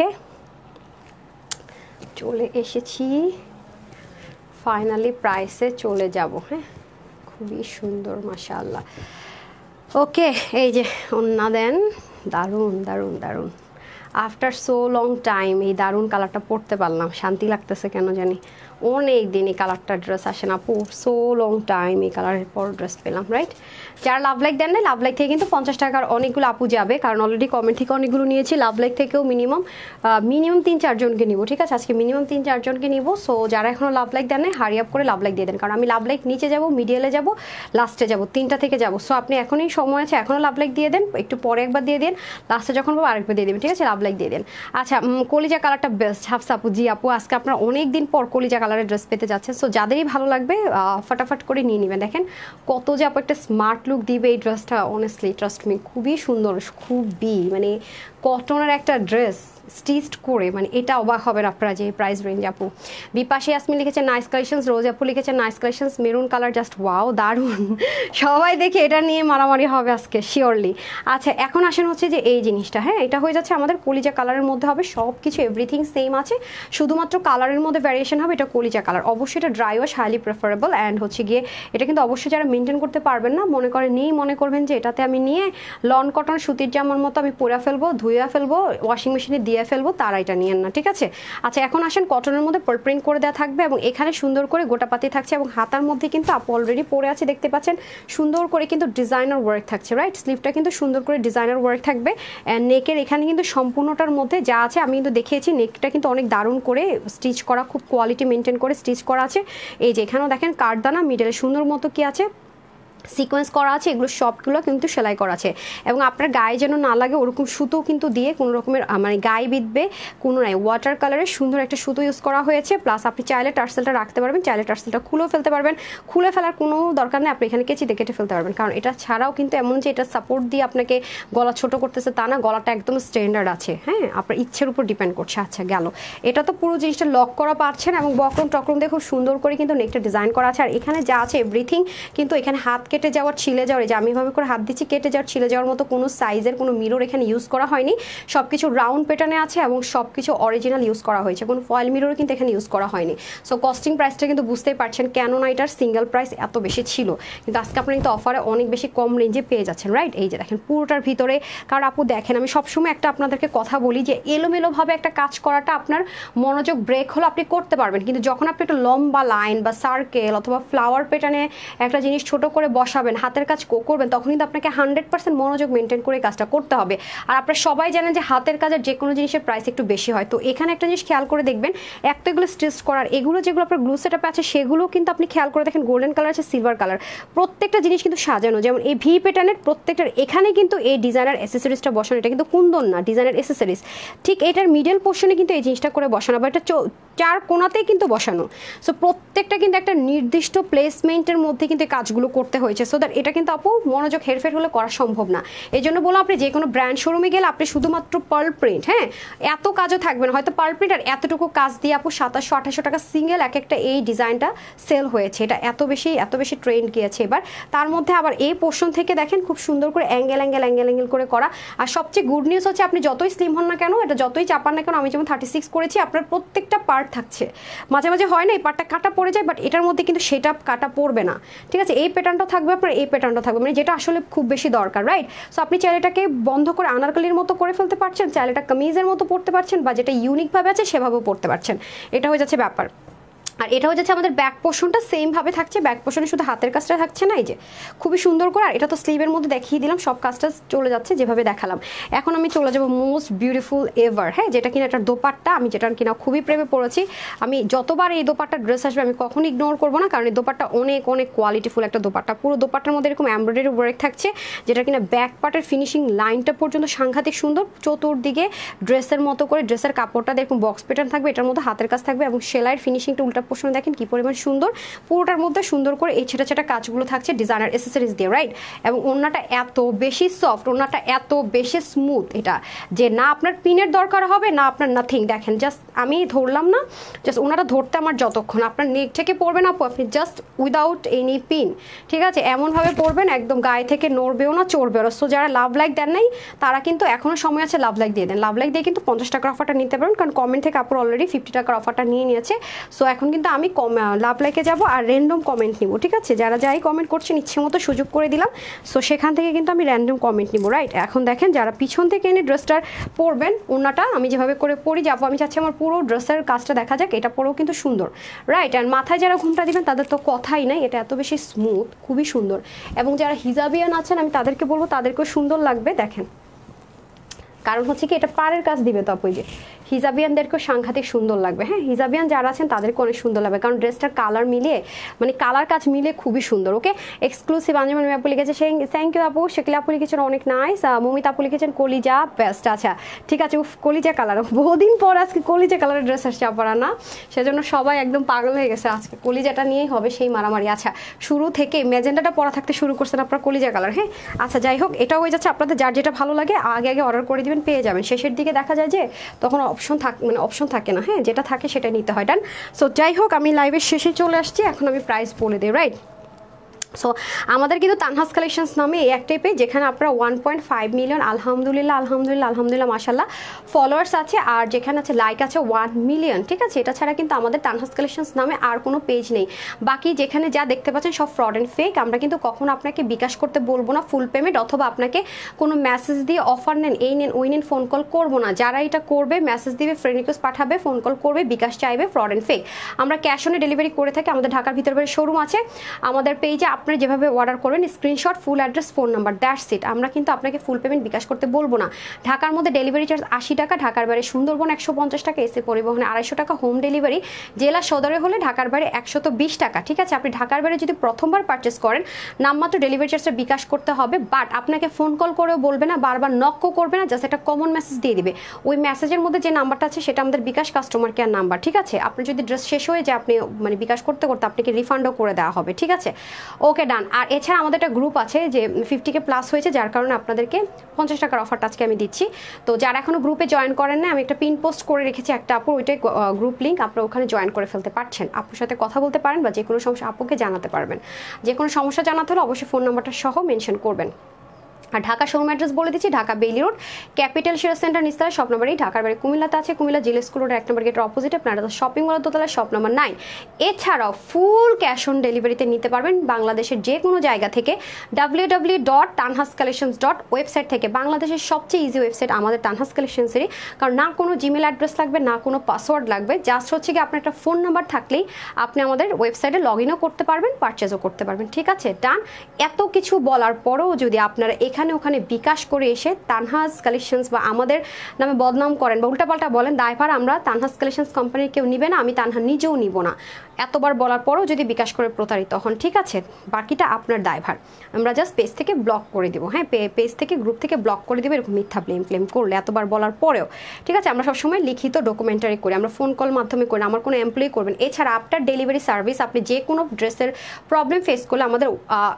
Speaker 1: চলে এসেছি। ফাইনালি প্রাইসে চলে যাব হ্যাঁ? খুবই সুন্দর, মাশাআল্লাহ। ওকে, এই যে অন্যা দেন। দারুণ দারুণ দারুণ। আফটার সো লং টাইম এই দারুণ কালারটা পরতে পারলাম। শান্তি লাগতেছে কেন জানি? অনেক দিন এই কালারটা ড্রেস আসে না। সো লং টাইম এই কালারের পর ড্রেস পেলাম রাইট যারা লাভ লাইক দেন না লাভ লাইক থেকে কিন্তু পঞ্চাশ টাকার অনেকগুলো আপু যাবে, কারণ অলরেডি কমেন্ট থেকে অনেকগুলো নিয়েছি। লাভ লাইক থেকেও মিনিমাম মিনিমাম তিন চারজনকে নিব, ঠিক আছে? আজকে মিনিমাম তিন চারজনকে নিব। সো যারা এখনও লাভ লাইক দেন না হারি আপ করে লাভ লাইক দিয়ে দেন। কারণ আমি লাভ লাইক নিচে যাব মিডিয়ালে যাব লাস্টে যাব, তিনটা থেকে যাব। সো আপনি এখনই সময় আছে এখনও লাভ লাইক দিয়ে দেন, একটু পরে একবার দিয়ে দেন লাস্টে যখন পাবো আরেকবার দিয়ে দেবেন, ঠিক আছে? লাভ লাইক দিয়ে দেন। আচ্ছা কলিজা কালারটা বেস্ট হাফসা আপু, জি আপু, আজকে আপনারা অনেক দিন পর কলিজা কালারের ড্রেস পেতে যাচ্ছেন। সো যাদেরই ভালো লাগবে ফটাফট করে নিয়ে নেবেন। দেখেন, কত যে আপু একটা স্মার্ট লুক দিবে এই ড্রেসটা অনেস্টলি ট্রাস্ট মি খুবই সুন্দর খুবই মানে কটনের একটা ড্রেস স্টিচড করে মানে এটা অবাক হবেন আপনারা যে প্রাইস রেঞ্জ আপু। বিপাশে আসমি লিখেছে নাইস কালেকশনস রোজ আপু লিখেছে nice collections maroon colour just wow দারুণ। সবাই দেখে এটা নিয়ে মারামারি হবে আজকে শিওরলি আচ্ছা এখন আসেন হচ্ছে যে এই জিনিসটা হ্যাঁ? এটা হয়ে যাচ্ছে আমাদের কলিজা কালারের মধ্যে হবে সব কিছু এভরিথিং সেম আছে। শুধুমাত্র কালারের মধ্যে ভ্যারিয়েশন হবে, এটা কলিজা কালার অবশ্যই এটা dry wash highly preferable and হচ্ছে গিয়ে এটা কিন্তু অবশ্যই যারা মেনটেন করতে পারবেন না, মনে করে, নিয়েই মনে করবেন যে এটাতে আমি নিয়ে লন কটন সুতির জামার মতো আমি পরে ফেলব ধুয়ে ফেলব ওয়াশিং মেশিনে দিয়ে ফেলব, তারা এটা নিয়েন না, ঠিক আছে? আচ্ছা এখন আসেন কটনের মধ্যে প্রিন্ট করে দেওয়া থাকবে এবং এখানে সুন্দর করে গোটাপাতি থাকছে এবং হাতার মধ্যে কিন্তু আপু অলরেডি পরে আছে, দেখতে পাচ্ছেন? সুন্দর করে কিন্তু ডিজাইনার ওয়ার্ক থাকছে রাইট স্লিভটা কিন্তু সুন্দর করে ডিজাইনার ওয়ার্ক থাকবে নেকের এখানে কিন্তু সম্পূর্ণটার মধ্যে যা আছে, আমি কিন্তু দেখিয়েছি নেকটা কিন্তু অনেক দারুণ করে স্টিচ করা, খুব কোয়ালিটি মেনটেন করে স্টিচ করা আছে। এই যে, এখানেও দেখেন কাঠদানা মিডলে সুন্দর মতো কি আছে? সিকোয়েন্স করা আছে, এগুলো সবগুলো কিন্তু সেলাই করা আছে। এবং আপনার গায়ে যেন না লাগে, ওরকম সুতো কিন্তু দিয়ে কোনো রকমের মানে গায়ে বিঁধবে কোনো নাই। ওয়াটার কালারের সুন্দর একটা সুতো ইউজ করা হয়েছে। প্লাস আপনি চাইলে টার্সেলটা রাখতে পারবেন, চাইলে টার্সেলটা খুলেও ফেলতে পারবেন। খুলে ফেলার কোনো দরকার নেই, আপনি এখানে কেচিতে কেটে ফেলতে পারবেন। কারণ এটা ছাড়াও কিন্তু এমন যে এটা সাপোর্ট দিয়ে আপনাকে গলা ছোট করতেছে তা না, গলাটা একদম স্ট্যান্ডার্ড আছে। হ্যাঁ আপনার ইচ্ছের উপর ডিপেন্ড করছে। আচ্ছা গেল। এটা তো পুরো জিনিসটা লক করা পারছেন এবং বক্রম টক্রম দিয়ে খুব সুন্দর করে কিন্তু নেকটা ডিজাইন করা আছে। আর এখানে যা আছে এভরিথিং কিন্তু এখানে হাত কেটে যাওয়ার ছিলে যাওয়ার যে আমি ভাবে করে হাত দিচ্ছি, কেটে যাওয়ার ছিলে যাওয়ার মতো কোনো সাইজের কোনো মিরর এখানে ইউজ করা হয়নি। সব কিছু রাউন্ড প্যাটার্নে আছে এবং সব কিছু অরিজিনাল ইউজ করা হয়েছে। কোনো ফয়েল মিররও কিন্তু এখানে ইউজ করা হয়নি। সো কস্টিং প্রাইসটা কিন্তু বুঝতেই পারছেন কেন না এটার সিঙ্গেল প্রাইস এত বেশি ছিল। কিন্তু আজকে আপনার কিন্তু অফারে অনেক বেশি কম রেঞ্জে পেয়ে যাচ্ছেন রাইট এই যে দেখেন, পুরোটার ভিতরে কারণ আপু দেখেন, আমি সবসময় একটা আপনাদেরকে কথা বলি যে এলোমেলোভাবে একটা কাজ করাটা আপনার মনোযোগ ব্রেক হলো আপনি করতে পারবেন। কিন্তু যখন আপনি একটা লম্বা লাইন বা সার্কেল অথবা ফ্লাওয়ার প্যাটার্নে একটা জিনিস ছোট করে বসাবেন, হাতের কাজ করবেন, তখন কিন্তু আপনাকে হান্ড্রেড পার্সেন্ট মনোযোগ মেনটেন করে কাজটা করতে হবে। আর আপনারা সবাই জানেন যে হাতের কাজের যে কোনো জিনিসের প্রাইস একটু বেশি হয়। তো এখানে একটা জিনিস খেয়াল করে দেখবেন একটা এগুলো স্টিচ করার, এগুলো যেগুলো আপনার গ্লু সেট আছে, সেগুলো কিন্তু আপনি খেয়াল করে দেখেন গোল্ডেন কালার আছে সিলভার কালার প্রত্যেকটা জিনিস কিন্তু সাজানো, যেমন এই ভি প্যাটার্নের প্রত্যেকটার, এখানে কিন্তু এই ডিজাইনার অ্যাসেসরিজটা বসানো, এটা কিন্তু কুন্দন না ডিজাইনার অ্যাসেসরিজ ঠিক এটার মিডল পোর্শনে কিন্তু এই জিনিসটা করে বসানো, বা এটা চার কোনাতেই কিন্তু বসানো। সো প্রত্যেকটা কিন্তু একটা নির্দিষ্ট প্লেসমেন্টের মধ্যে কিন্তু কাজগুলো করতে হয়েছে সো দ্যাট এটা কিন্তু আপু মনোযোগ হেরফের হলে করা সম্ভব না। এই জন্য বললাম আপনি যে কোনো ব্র্যান্ড শোরুমে গেলে আপনি শুধুমাত্র পার্ল প্রিন্ট হ্যাঁ? এত কাজও থাকবে না। হয়তো পার্ল প্রিন্ট আর এতটুকু কাজ দিয়ে আপু সাতাশশো, আঠাশশো টাকা সিঙ্গেল এক একটা এই ডিজাইনটা সেল হয়েছে। এটা এত বেশি এত বেশি ট্রেন্ড গিয়েছে এবার। তার মধ্যে আবার এই পোর্শন থেকে দেখেন খুব সুন্দর করে অ্যাঙ্গেল অ্যাঙ্গেল অ্যাঙ্গেল অ্যাঙ্গেল করে করা। আর সবচেয়ে গুড নিউজ হচ্ছে আপনি যতই স্লিম হন না কেন, এটা যতই চাপান না কেন, আমি যেমন থার্টি সিক্স করেছি, আপনার প্রত্যেকটা পার্ট থাকছে। মাঝে মাঝে হয় না, এই পার্টটা কাটা পড়ে যায় বাট এটার মধ্যে কিন্তু সেটা কাটা পড়বে না। ঠিক আছে? এই প্যাটার্নটা থাকবে, আপনার এই প্যাটার্নটা থাকবে। মানে যেটা আসলে খুব বেশি দরকার রাইট সো আপনি চাইলে বন্ধ করে আনারকলির মতো করে ফেলতে পারছেন চাইলে কামিজের মতো পড়তে পারছেন বা যেটা ইউনিকভাবে আছে সেভাবেও পড়তে পারছেন। এটা হয়ে যাচ্ছে ব্যাপার। আর এটা হচ্ছে আমাদের ব্যাক পোর্শনটা সেম ভাবে থাকছে। ব্যাক পোর্শনে শুধু হাতের কাজটা থাকছে না, এই যে খুবই সুন্দর করে, আর এটা তো স্লিভের মধ্যে দেখিয়ে দিলাম, সব কাজটা চলে যাচ্ছে যেভাবে দেখালাম। এখন আমি চলে যাব মোস্ট বিউটিফুল এভার হ্যাঁ যেটা কিনা একটা দোপাট্টা, আমি যেটা কিনা খুবই প্রেমে পড়েছি। আমি যতবার এই দোপাট্টা ড্রেস আসবে, আমি কখনো ইগনোর করব না, কারণ এই দোপাট্টা অনেক অনেক কোয়ালিটিফুল একটা দোপাট্টা। পুরো দোপাট্টার মধ্যে এরকম এমব্রয়ডারি ওয়ার্ক থাকছে, যেটা কিনা ব্যাক পার্টের ফিনিশিং লাইনটা পর্যন্ত সাংঘাতিক সুন্দর। চতুর্দিকে ড্রেসের মতো করে ড্রেসের কাপড়টা এরকম বক্স প্যাটার্ন থাকবে, এটার মধ্যে হাতের কাজ থাকবে এবং সেলাইয়ের ফিনিশিংটা উল্টা পোর্শনে দেখেন কি পরিমাণ সুন্দর। পুরোটার মধ্যে সুন্দর করে এই ছেটা ছেটা কাজগুলো থাকছে ডিজাইনার এসেসরিজ দিয়ে রাইট এবং ওনাটা এত বেশি সফট ওনাটা এত বেশি স্মুথ এটা যে না আপনার পিনের দরকার হবে, না আপনার নাথিং দেখেন জাস্ট আমি ধরলাম না জাস্ট ওনাটা ধরতে আমার যতক্ষণ। আপনার নেক থেকে পড়বেন আপু, আপনি জাস্ট উইদাউট এনি পিন ঠিক আছে? এমনভাবে পড়বেন, একদম গায়ে থেকে নড়বেও না চড়বেও না। সো যারা লাভ লাইক দেন নাই, তারা কিন্তু এখনও সময় আছে লাভ লাইক দিয়ে দেন। লাভ লাইক দিয়ে কিন্তু পঞ্চাশ টাকার অফারটা নিতে পারেন, কারণ কমেন্ট থেকে আপুর অলরেডি ফিফটি টাকার অফারটা নিয়ে নিয়েছে। সো এখন কিন্তু আমি লাভ লাইকে যাব আর র্যান্ডম কমেন্ট নিব, ঠিক আছে? যারা যাই কমেন্ট করছেন ইচ্ছে মতো সুযোগ করে দিলাম। সো সেখান থেকে কিন্তু আমি র্যান্ডম কমেন্ট নিব রাইট এখন দেখেন, যারা পিছন থেকে এনে ড্রেসটার পরবেন, ওনাটা আমি যেভাবে করে পরি, যাব, আমি চাচ্ছি আমার পুরো ড্রেসের কাজটা দেখা যাক, এটা পরেও কিন্তু সুন্দর রাইট আর মাথায় যারা ঘুমটা দিবেন, তাদের তো কথাই নাই, এটা এত বেশি স্মুথ খুবই সুন্দর। এবং যারা হিজাবিয়ান আছেন, আমি তাদেরকে বলব, তাদেরকেও সুন্দর লাগবে, দেখেন। কারণ হচ্ছে কি, এটা পাড়ের কাজ দিবে তো আপু যে। হিজাবিয়ানদেরকেও সাংঘাতিক সুন্দর লাগবে। হ্যাঁ হিজাবিয়ান যারা আছেন তাদেরকে অনেক সুন্দর লাগবে। কারণ ড্রেসটার কালার মিলিয়ে মানে কালার কাজ মিলিয়ে খুবই সুন্দর ওকে এক্সক্লুসিভ আঞ্জমান আপু লিখেছে থ্যাংক ইউ আপু। শেখলি আপু লিখেছেন, অনেক নাইস মমিত আপু লিখেছেন, কলিজা বেস্ট আচ্ছা ঠিক আছে, উফ, কলিজা কালার বহুদিন পর আজকে কলিজা কালারের ড্রেস আসছে আপনারা না? সেজন্য সবাই একদম পাগল হয়ে গেছে আজকে। কলিজাটা নিয়েই হবে সেই মারামারি। আচ্ছা শুরু থেকে ম্যাজেন্ডাটা পড়া থাকতে শুরু করছেন আপনার কলিজা কালার হ্যাঁ? আচ্ছা যাই হোক, এটাও হয়ে যাচ্ছে। আপনাদের যার যেটা ভালো লাগে, আগে আগে অর্ডার করে দিবেন, পেয়ে যাবেন। শেষের দিকে দেখা যায় যে, তখন অপশন থাক মানে অপশন থাকে না হ্যাঁ? যেটা থাকে সেটা নিতে হয় ডান সো যাই হোক, আমি লাইভের শেষে চলে আসছি, এখন আমি প্রাইস বলে দিই রাইট সো আমাদের কিন্তু তানহাস কালেকশনস নামে এই একটাই পেজ যেখানে আপনারা ওয়ান পয়েন্ট ফাইভ মিলিয়ন আলহামদুলিল্লাহ আলহামদুলিল্লাহ আলহামদুলিল্লাহ মাসাল্লাহ ফলোয়ার্স আছে আর যেখানে আছে লাইক আছে ওয়ান মিলিয়ন ঠিক আছে? এটা ছাড়া কিন্তু আমাদের তানহাস কালেকশনস নামে আর কোনো পেজ নেই। বাকি যেখানে যা দেখতে পাচ্ছেন সব ফ্রড অ্যান্ড ফেক আমরা কিন্তু কখনো আপনাকে বিকাশ করতে বলব না ফুল পেমেন্ট অথবা আপনাকে কোনো মেসেজ দিয়ে অফার নেন, এই নেন, ওই নেন ফোন কল করব না। যারা এটা করবে মেসেজ দিবে ফ্রেন্ড রিকোয়েস্ট পাঠাবে ফোন কল করবে, বিকাশ চাইবে ফ্রড অ্যান্ড ফেক আমরা ক্যাশ অনে ডেলিভারি করে থাকি, আমাদের ঢাকার ভিতরে শোরুম আছে। আমাদের পেজে আপনারা যেভাবে অর্ডার করবেন screenshot full address phone number that's it আমরা কিন্তু আপনাকে ফুল পেমেন্ট বিকাশ করতে বলব না। ঢাকার মধ্যে ডেলিভারি চার্জ আশি টাকা, ঢাকার বাইরে সুন্দরবন একশো পঞ্চাশ টাকা, এসে পরিবহনে আড়াইশো টাকা হোম ডেলিভারি জেলা সদরে হলে ঢাকার বাইরে একশত বিশ টাকা, ঠিক আছে? আপনি ঢাকার বাইরে যদি প্রথমবার পারচেস করেন, নামমাত্র ডেলিভারি চার্জটা বিকাশ করতে হবে বাট আপনাকে ফোন কল করেও বলবে না, বারবার নকও করবে না জাস্ট একটা কমন মেসেজ দিয়ে দিবে। ওই মেসেজের মধ্যে যে নাম্বারটা আছে, সেটা আমাদের বিকাশ কাস্টমার কেয়ার নাম্বার ঠিক আছে? আপনি যদি ড্রেস শেষ হয়ে যায়, আপনি মানে বিকাশ করতে করতে আপনাকে রিফান্ডও করে দেওয়া হবে, ঠিক আছে? ওকে ডান আর এছাড়া আমাদের একটা গ্রুপ আছে যে ফিফটিকে প্লাস হয়েছে, যার কারণে আপনাদেরকে পঞ্চাশ টাকার অফারটা আজকে আমি দিচ্ছি। তো যারা এখনও গ্রুপে জয়েন করেন না আমি একটা পিন পোস্ট করে রেখেছি একটা আপুর, ওইটাই গ্রুপ লিঙ্ক আপনার ওখানে জয়েন করে ফেলতে পারছেন। আপুর সাথে কথা বলতে পারেন বা যে কোনো সমস্যা, আপুকে জানাতে পারবেন। যে কোনো সমস্যা জানাতে হলে অবশ্যই ফোন নাম্বারটা সহ মেনশন করবেন। আর ঢাকা শোরুম অ্যাড্রেস বলে দিচ্ছি, Dhaka Bailey road, capital share centre, Nistara, shop নাম্বারই ঢাকার বাড়ি কুমিল্লাতে আছে, কুমিল্লা জিলে স্কুল রোড এক নম্বর গেটের অপোজিটে আপনারা শপিং মলের দোতলা শপ নাম্বার নাইন এছাড়াও ফুল ক্যাশ অন ডেলিভারিতে নিতে পারবেন বাংলাদেশের যে কোনো জায়গা থেকে W W dot Tanhas collections dot website থেকে। বাংলাদেশের সবচেয়ে ইজি ওয়েবসাইট আমাদের টানহাস কালেকশনসেরই কারণ না কোনো জিমেল অ্যাড্রেস লাগবে, না কোনো পাসওয়ার্ড লাগবে জাস্ট হচ্ছে কি আপনার একটা ফোন নাম্বার থাকলেই আপনি আমাদের ওয়েবসাইটে লগ ইনও করতে পারবেন পারচেজও করতে পারবেন। ঠিক আছে? ডান এত কিছু বলার পরেও যদি আপনারা এখানে ওখানে বিকাশ করে এসে তানহাজ কালেকশনস বা আমাদের নামে বদনাম করেন বা উল্টাপাল্টা বলেন, দায়ভার আমরা তানহাজ কালেকশনস কোম্পানির কেউ নিবে না, আমি তানহা নিজেও নিব না। এতবার বলার পরেও যদি বিকাশ করে প্রতারিত হন, ঠিক আছে? বাকিটা আপনার দায়ভার। আমরা জাস্ট পেজ থেকে ব্লক করে দেবো হ্যাঁ? পেজ থেকে গ্রুপ থেকে ব্লক করে দেবো, এরকম মিথ্যা ব্লেম ক্লেম করলে এতবার বলার পরেও। ঠিক আছে? আমরা সবসময় লিখিত ডকুমেন্টারি করি, আমরা ফোন কল মাধ্যমে করি আমার কোনো এমপ্লয়ি করবেন। এছাড়া আফটার ডেলিভারি সার্ভিস আপনি যে কোনো ড্রেসের প্রবলেম ফেস করলে আমাদের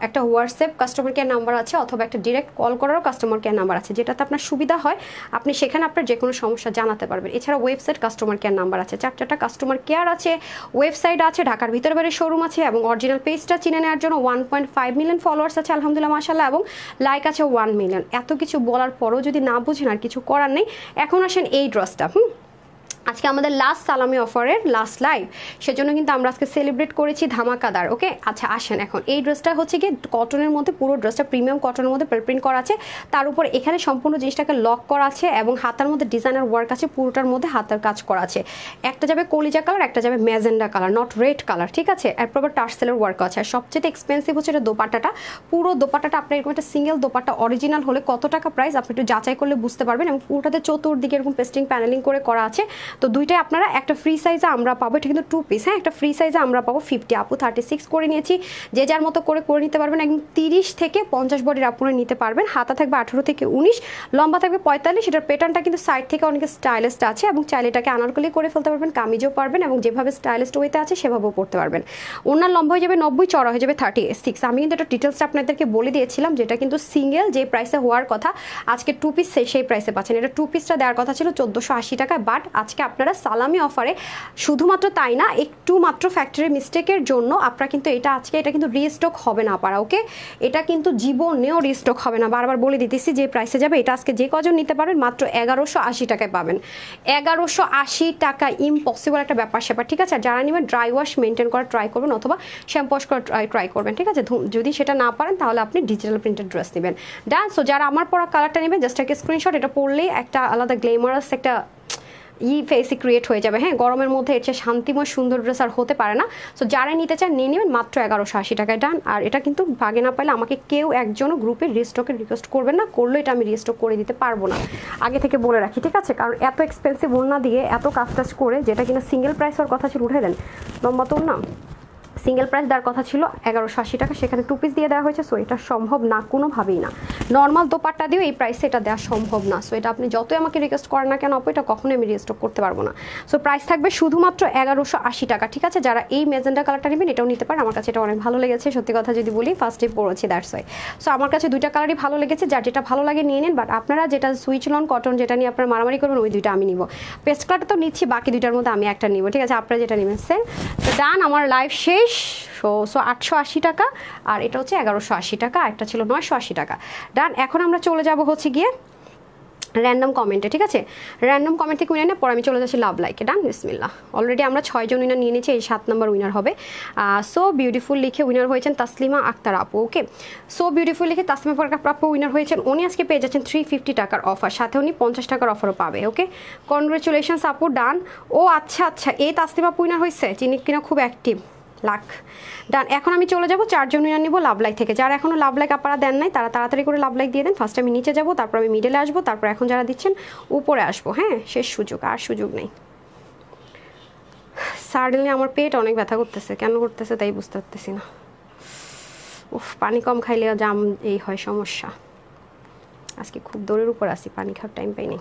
Speaker 1: একটা হোয়াটসঅ্যাপ কাস্টমার কেয়ার নাম্বার আছে, অথবা একটা ডিরেক্ট কল করারও কাস্টমার কেয়ার নাম্বার আছে, যেটাতে আপনার সুবিধা হয়। আপনি সেখানে আপনার যে কোনো সমস্যা জানাতে পারবেন। এছাড়া ওয়েবসাইট কাস্টমার কেয়ার নাম্বার আছে চার চারটা কাস্টমার কেয়ার আছে ওয়েবসাইট আছে, ঢাকার ভিতরে বাইরে শোরুম আছে এবং অরিজিনাল পেজটা চিনে নেওয়ার জন্য one point five million followers আছে, আলহামদুলিল্লাহ মাসাল্লাহ এবং লাইক আছে ওয়ান মিলিয়ন এত কিছু বলার পরও যদি না বুঝেন আর কিছু করার নেই, এখন আসেন এই ড্রসটা হুম? আজকে আমাদের লাস্ট সালামি অফারের লাস্ট লাইভ সেজন্য কিন্তু আমরা আজকে সেলিব্রেট করেছি ধামাকাদার ওকে আচ্ছা আসেন এখন। এই ড্রেসটা হচ্ছে কি কটনের মধ্যে, পুরো ড্রেসটা প্রিমিয়াম কটনের মধ্যে প্রিন্ট করা আছে। তার উপর এখানে সম্পূর্ণ জিনিসটাকে লক করা আছে এবং হাতার মধ্যে ডিজাইনার ওয়ার্ক আছে, পুরোটার মধ্যে হাতার কাজ করা আছে। একটা যাবে কলিজা কালার একটা যাবে magenta colour not red colour ঠিক আছে? আর প্রপার টার্সেলের ওয়ার্ক আছে। আর সবচেয়ে এক্সপেন্সিভ হচ্ছে এটা দোপাট্টাটা। পুরো দোপাট্টাটা আপনার এরকম একটা সিঙ্গেল দোপাট্টা অরিজিনাল হলে কত টাকা প্রাইস আপনি একটু যাচাই করলে বুঝতে পারবেন এবং পুরোটাতে চতুর্দিকে এরকম পেস্টিং প্যানেলিং করে করা আছে। তো দুইটাই আপনারা, একটা ফ্রি সাইজে আমরা পাবো, এটা কিন্তু টু পিস হ্যাঁ? একটা ফ্রি সাইজে আমরা পাবো ফিফটি আপু থার্টি সিক্স করে নিয়েছি। যে যার মতো করে করে নিতে পারবেন, একদম তিরিশ থেকে পঞ্চাশ বডির আপুরে নিতে পারবেন। হাতা থাকবে আঠেরো থেকে উনিশ, লম্বা থাকবে পঁয়তাল্লিশ। এটার প্যাটার্নটা কিন্তু সাইড থেকে অনেক স্টাইলিস্ট আছে এবং চাইলে এটাকে আনারকলি করে ফেলতে পারবেন, কামিজও পারবেন এবং যেভাবে স্টাইলিস্ট ওয়েতে আছে, সেভাবেও পড়তে পারবেন। ওনার লম্বা হয়ে যাবে নব্বই, চড়া হয়ে যাবে থার্টি সিক্স আমি কিন্তু এটা ডিটেলসটা আপনাদেরকে বলে দিয়েছিলাম, যেটা কিন্তু সিঙ্গেল যে প্রাইসে হওয়ার কথা, আজকে টু পিস সেই প্রাইসে পাচ্ছেন। এটা টু পিসটা দেওয়ার কথা ছিল চোদ্দোশো আশি টাকা বাট আজকে আপনারা সালামি অফারে শুধুমাত্র তাই না, একটু মাত্র ফ্যাক্টরি মিস্টেকের জন্য আপনারা কিন্তু এটা আজকে, এটা কিন্তু রিস্টক হবে না পারা ওকে এটা কিন্তু জীবনেও রিস্টক হবে না। বারবার বলে দিতেছি যে প্রাইসে যাবে, এটা আজকে যে কজন নিতে পারবেন, মাত্র এগারোশো আশি টাকায় পাবেন। এগারোশো আশি টাকা ইম্পসিবল একটা ব্যাপার স্যাপার, ঠিক আছে? যারা নেবেন ড্রাই ওয়াশ মেনটেন করা ট্রাই করবেন, অথবা শ্যাম্পু ওয়াশ করা ট্রাই করবেন, ঠিক আছে? যদি সেটা না পারেন, তাহলে আপনি ডিজিটাল প্রিন্টেড ড্রেস নেবেন। ডান সো যারা আমার পরা কালারটা নেবেন জাস্ট একটা স্ক্রিনশট এটা পড়লেই একটা আলাদা গ্লেমারাস একটা ই ফেসে ক্রিয়েট হয়ে যাবে। হ্যাঁ গরমের মধ্যে এর চেয়ে শান্তিময় সুন্দর ড্রেস আর হতে পারে না। সো যারা নিতে চান, নিয়ে নেবেন মাত্র এগারোশো আশি টাকায় ডান আর এটা কিন্তু ভাগে না পাইলে আমাকে কেউ একজনও গ্রুপে রিস্টকের রিকোয়েস্ট করবেন না। করলে এটা আমি রিস্টক করে দিতে পারব না। আগে থেকে বলে রাখি, ঠিক আছে? কারণ এত এক্সপেন্সিভ ওড়না দিয়ে এত কাজ টাজ করে, যেটা কিনা সিঙ্গেল প্রাইস হওয়ার কথা ছিল উঠে দেন। লম্বা তো না সিঙ্গেল প্রাইস দেওয়ার কথা ছিল, এগারোশো আশি টাকা, সেখানে টু পিস দিয়ে দেওয়া হয়েছে সো এটা সম্ভব না, কোনোভাবেই না। নর্মাল দোপাট্টা দিয়েও এই প্রাইসে এটা দেওয়া সম্ভব না সো এটা আপনি যতই আমাকে রিকোয়েস্ট করেন না কেন আপু, এটা কখনোই আমি রিস্টক করতে পারব না। সো প্রাইস থাকবে শুধুমাত্র এগারোশো আশি টাকা, ঠিক আছে? যারা এই মেজেন্ডা কালারটা নেবেন, এটাও নিতে পারেন, আমার কাছে এটা অনেক ভালো লেগেছে, সত্যি কথা যদি বলি ফার্স্টে পড়েছি দ্যাটস ওয়াই সো আমার কাছে দুইটা কালারই ভালো লেগেছে, যার যেটা ভালো লাগে নিয়ে নিন বাট আপনারা যেটা সুইচ লন কটন যেটা নিয়ে আপনারা মারামারি করবেন, ওই দুইটা আমি নিব। পেস্ট কালারটা তো নিচ্ছি, বাকি দুইটার মধ্যে আমি একটা নিব, ঠিক আছে? আপনারা যেটা নেবেন সেন তো ডান আমার লাইফ শেষ। সো সো আটশো আশি টাকা, আর এটা হচ্ছে এগারোশো আশি টাকা একটা ছিল নয়শো আশি টাকা। ডান, এখন আমরা চলে যাব হচ্ছে গিয়ে র্যান্ডম কমেন্টে ঠিক আছে? র্যান্ডম কমেন্ট থেকে উইনার পর আমি চলে যাচ্ছি লাভ লাইকে ডান বিসমিল্লা অলরেডি আমরা ছয়জন উইনার নিয়ে নিয়েছি, এই সাত নম্বর উইনার হবে। সো বিউটিফুল লিখে উইনার হয়েছেন তাসলিমা আক্তার আপু ওকে সো বিউটিফুল লিখে তাসলিমা প্রাপ্য উইনার হয়েছেন, উনি আজকে পেয়ে যাচ্ছেন থ্রি ফিফটি টাকার অফার সাথে উনি পঞ্চাশ টাকার অফারও পাবে ওকে কনগ্রেচুলেশনস আপু, ডান। ও আচ্ছা আচ্ছা এই তাসলিমা উইনার হয়েছে, যিনি কিনা খুব অ্যাক্টিভ লাখ। ডান, এখন আমি চলে যাব, চারজন উইনার নিব লাভ লাইক থেকে। যারা এখনও লাভ লাইক আপনারা দেন নাই, তারা তাড়াতাড়ি করে লাভ লাইক দিয়ে দেন। ফার্স্ট আমি নিচে যাব, তারপর আমি মিডলে আসব, তারপর এখন যারা দিচ্ছেন, উপরে আসব। হ্যাঁ শেষ সুযোগ, আর সুযোগ নেই। সাডেনলি আমার পেট অনেক ব্যথা করতেছে। কেন করতেছে তাই বুঝতে পারতেছি না। উফ, পানি কম খাইলে জাম এই হয় সমস্যা। আজকে খুব দৌড়ের উপর আসি পানি খাওয়ার টাইম পাইনি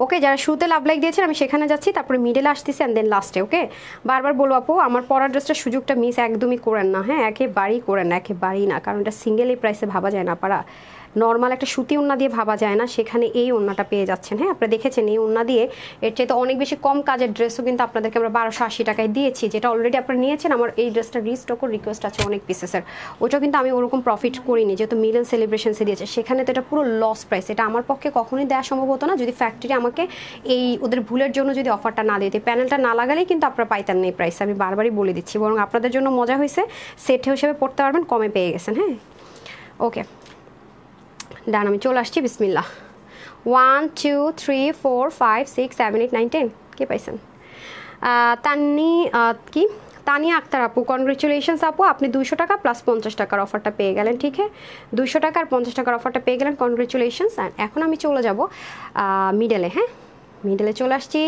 Speaker 1: ওকে, যারা শুরুতে লাভ লাইক দিয়েছেন, আমি সেখানে যাচ্ছি, তারপরে মিডেলে আসতেছি অ্যান্ড দেন লাস্টে ওকে? বারবার বলব আপু, আমার পরার ড্রেসটার সুযোগটা মিস একদমই করেন না হ্যাঁ? একেবারেই করেন না, একেবারেই না, কারণ এটা সিঙ্গেল এই প্রাইসে ভাবা যায় না, পারা। নর্মাল একটা সুতি ওন্না দিয়ে ভাবা যায় না, সেখানে এই ওন্নাটা পেয়ে যাচ্ছেন। হ্যাঁ আপনারা দেখেছেন এই ওন্না দিয়ে এর চাইতে অনেক বেশি কম কাজের ড্রেসও কিন্তু আপনাদেরকে আমরা বারোশো আশি টাকায় দিয়েছি, যেটা অলরেডি আপনারা নিয়েছেন। আমার এই ড্রেসটা রিস্টকও রিকোয়েস্ট আছে অনেক পিসেসের ওইটাও কিন্তু আমি ওরকম প্রফিট করিনি, যেহেতু মিলন সেলিব্রেশনসে দিয়েছে। সেখানে তো এটা পুরো লস প্রাইস এটা আমার পক্ষে কখনোই দেওয়া সম্ভব হতো না। যদি ফ্যাক্টরি আমাকে এই ওদের ভুলের জন্য যদি অফারটা না দিতে প্যানেলটা না লাগালেই কিন্তু আপনারা পাইতেন না এই প্রাইস আমি বারবারই বলে দিচ্ছি। বরং আপনাদের জন্য মজা হয়েছে সেট হিসেবে পড়তে পারবেন, কমে পেয়ে গেছেন। হ্যাঁ ওকে ডান আমি চলে আসছি বিসমিল্লা one two three four five six seven eight nine ten কে পাইছেন? তানি কি? তানিয়া আক্তার আপু কনগ্রেচুলেশনস আপু, আপনি দুশো টাকা প্লাস পঞ্চাশ টাকার অফারটা পেয়ে গেলেন, ঠিক হ্যাঁ দুশো টাকা আর পঞ্চাশ টাকার অফারটা পেয়ে গেলেন কনগ্রেচুলেশনস এখন আমি চলে যাব মিডেলে হ্যাঁ? মিডলে চলে আসছি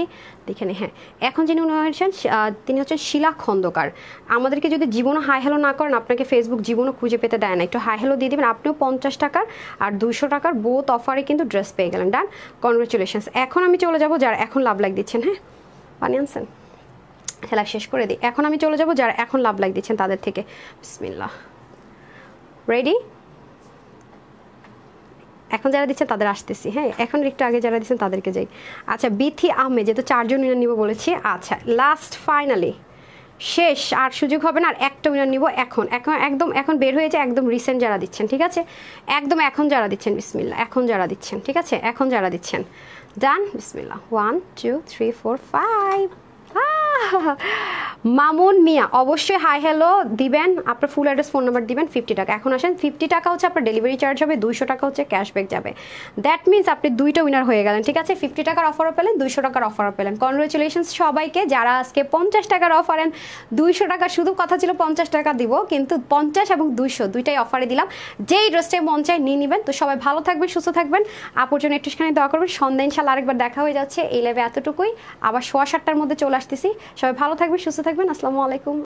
Speaker 1: দেখে নে, হ্যাঁ। এখন যিনি উনি হচ্ছেন আহ, তিনি হচ্ছেন শিলা খন্দকার। আমাদেরকে যদি জীবনও হাই হ্যালো না করেন আপনাকে ফেসবুক জীবনও খুঁজে পেতে দেয় না। একটু হাই হ্যালো দিয়ে দেবেন আপনিও পঞ্চাশ টাকার আর দুশো টাকার বোথ অফারে কিন্তু ড্রেস পেয়ে গেলেন। ডান কনগ্রেচুলেশনস এখন আমি চলে যাব যারা এখন লাভ লাইক দিচ্ছেন হ্যাঁ? পানি আনছেন? খেলা শেষ করে দিই এখন আমি চলে যাব যারা এখন লাভ লাইক দিচ্ছেন তাদের থেকে। বিসমিল্লাহ। রেডি এখন যারা দিচ্ছেন তাদের আসতেছি হ্যাঁ? এখন একটু আগে যারা দিচ্ছেন তাদেরকে যাই। আচ্ছা বিথি আহমেদ, যেহেতু চারজন উইনার নিব বলেছি আচ্ছা লাস্ট ফাইনালি শেষ, আর সুযোগ হবে না, আর একটা উইনার নিব এখন। এখন একদম, এখন বের হয়েছে একদম রিসেন্ট যারা দিচ্ছেন, ঠিক আছে? একদম এখন যারা দিচ্ছেন বিসমিল্লা এখন যারা দিচ্ছেন, ঠিক আছে? এখন যারা দিচ্ছেন ডান বিসমিল্লা one two three four five Mamun Mia, অবশ্যই হাই হ্যালো দিবেন। আপনার ফুল অ্যাড্রেস ফোন নাম্বার দিবেন ফিফটি টাকা। এখন আসেন ফিফটি টাকা হচ্ছে আপনার ডেলিভারি চার্জ হবে, দুইশো টাকা হচ্ছে ক্যাশব্যাক যাবে। দ্যাট মিনস আপনি দুইটা উইনার হয়ে গেলেন, ঠিক আছে? ফিফটি টাকার অফারও পেলেন, দুইশো টাকার অফারও পেলেন। কনগ্রেচুলেশনস সবাইকে, যারা আজকে পঞ্চাশ টাকার অফারেন দুইশো টাকা, শুধু কথা ছিল পঞ্চাশ টাকা দিব, কিন্তু পঞ্চাশ এবং দুইশো দুইটাই অফারে দিলাম। যেই ড্রেসটাই মন চায় নিয়ে নেবেন। তো সবাই ভালো থাকবেন, সুস্থ থাকবেন। আপুর জন্য একটুখানি দোয়া করবেন। সন্ধ্যা ইনশাল্লাহ আরেকবার দেখা হয়ে যাচ্ছে, এই লেবে এতটুকুই। আবার সোয়া সাতটার মধ্যে চলে আসতেছি। সবাই ভালো থাকবেন সুস্থ থাকবেন। আসসালামু আলাইকুম।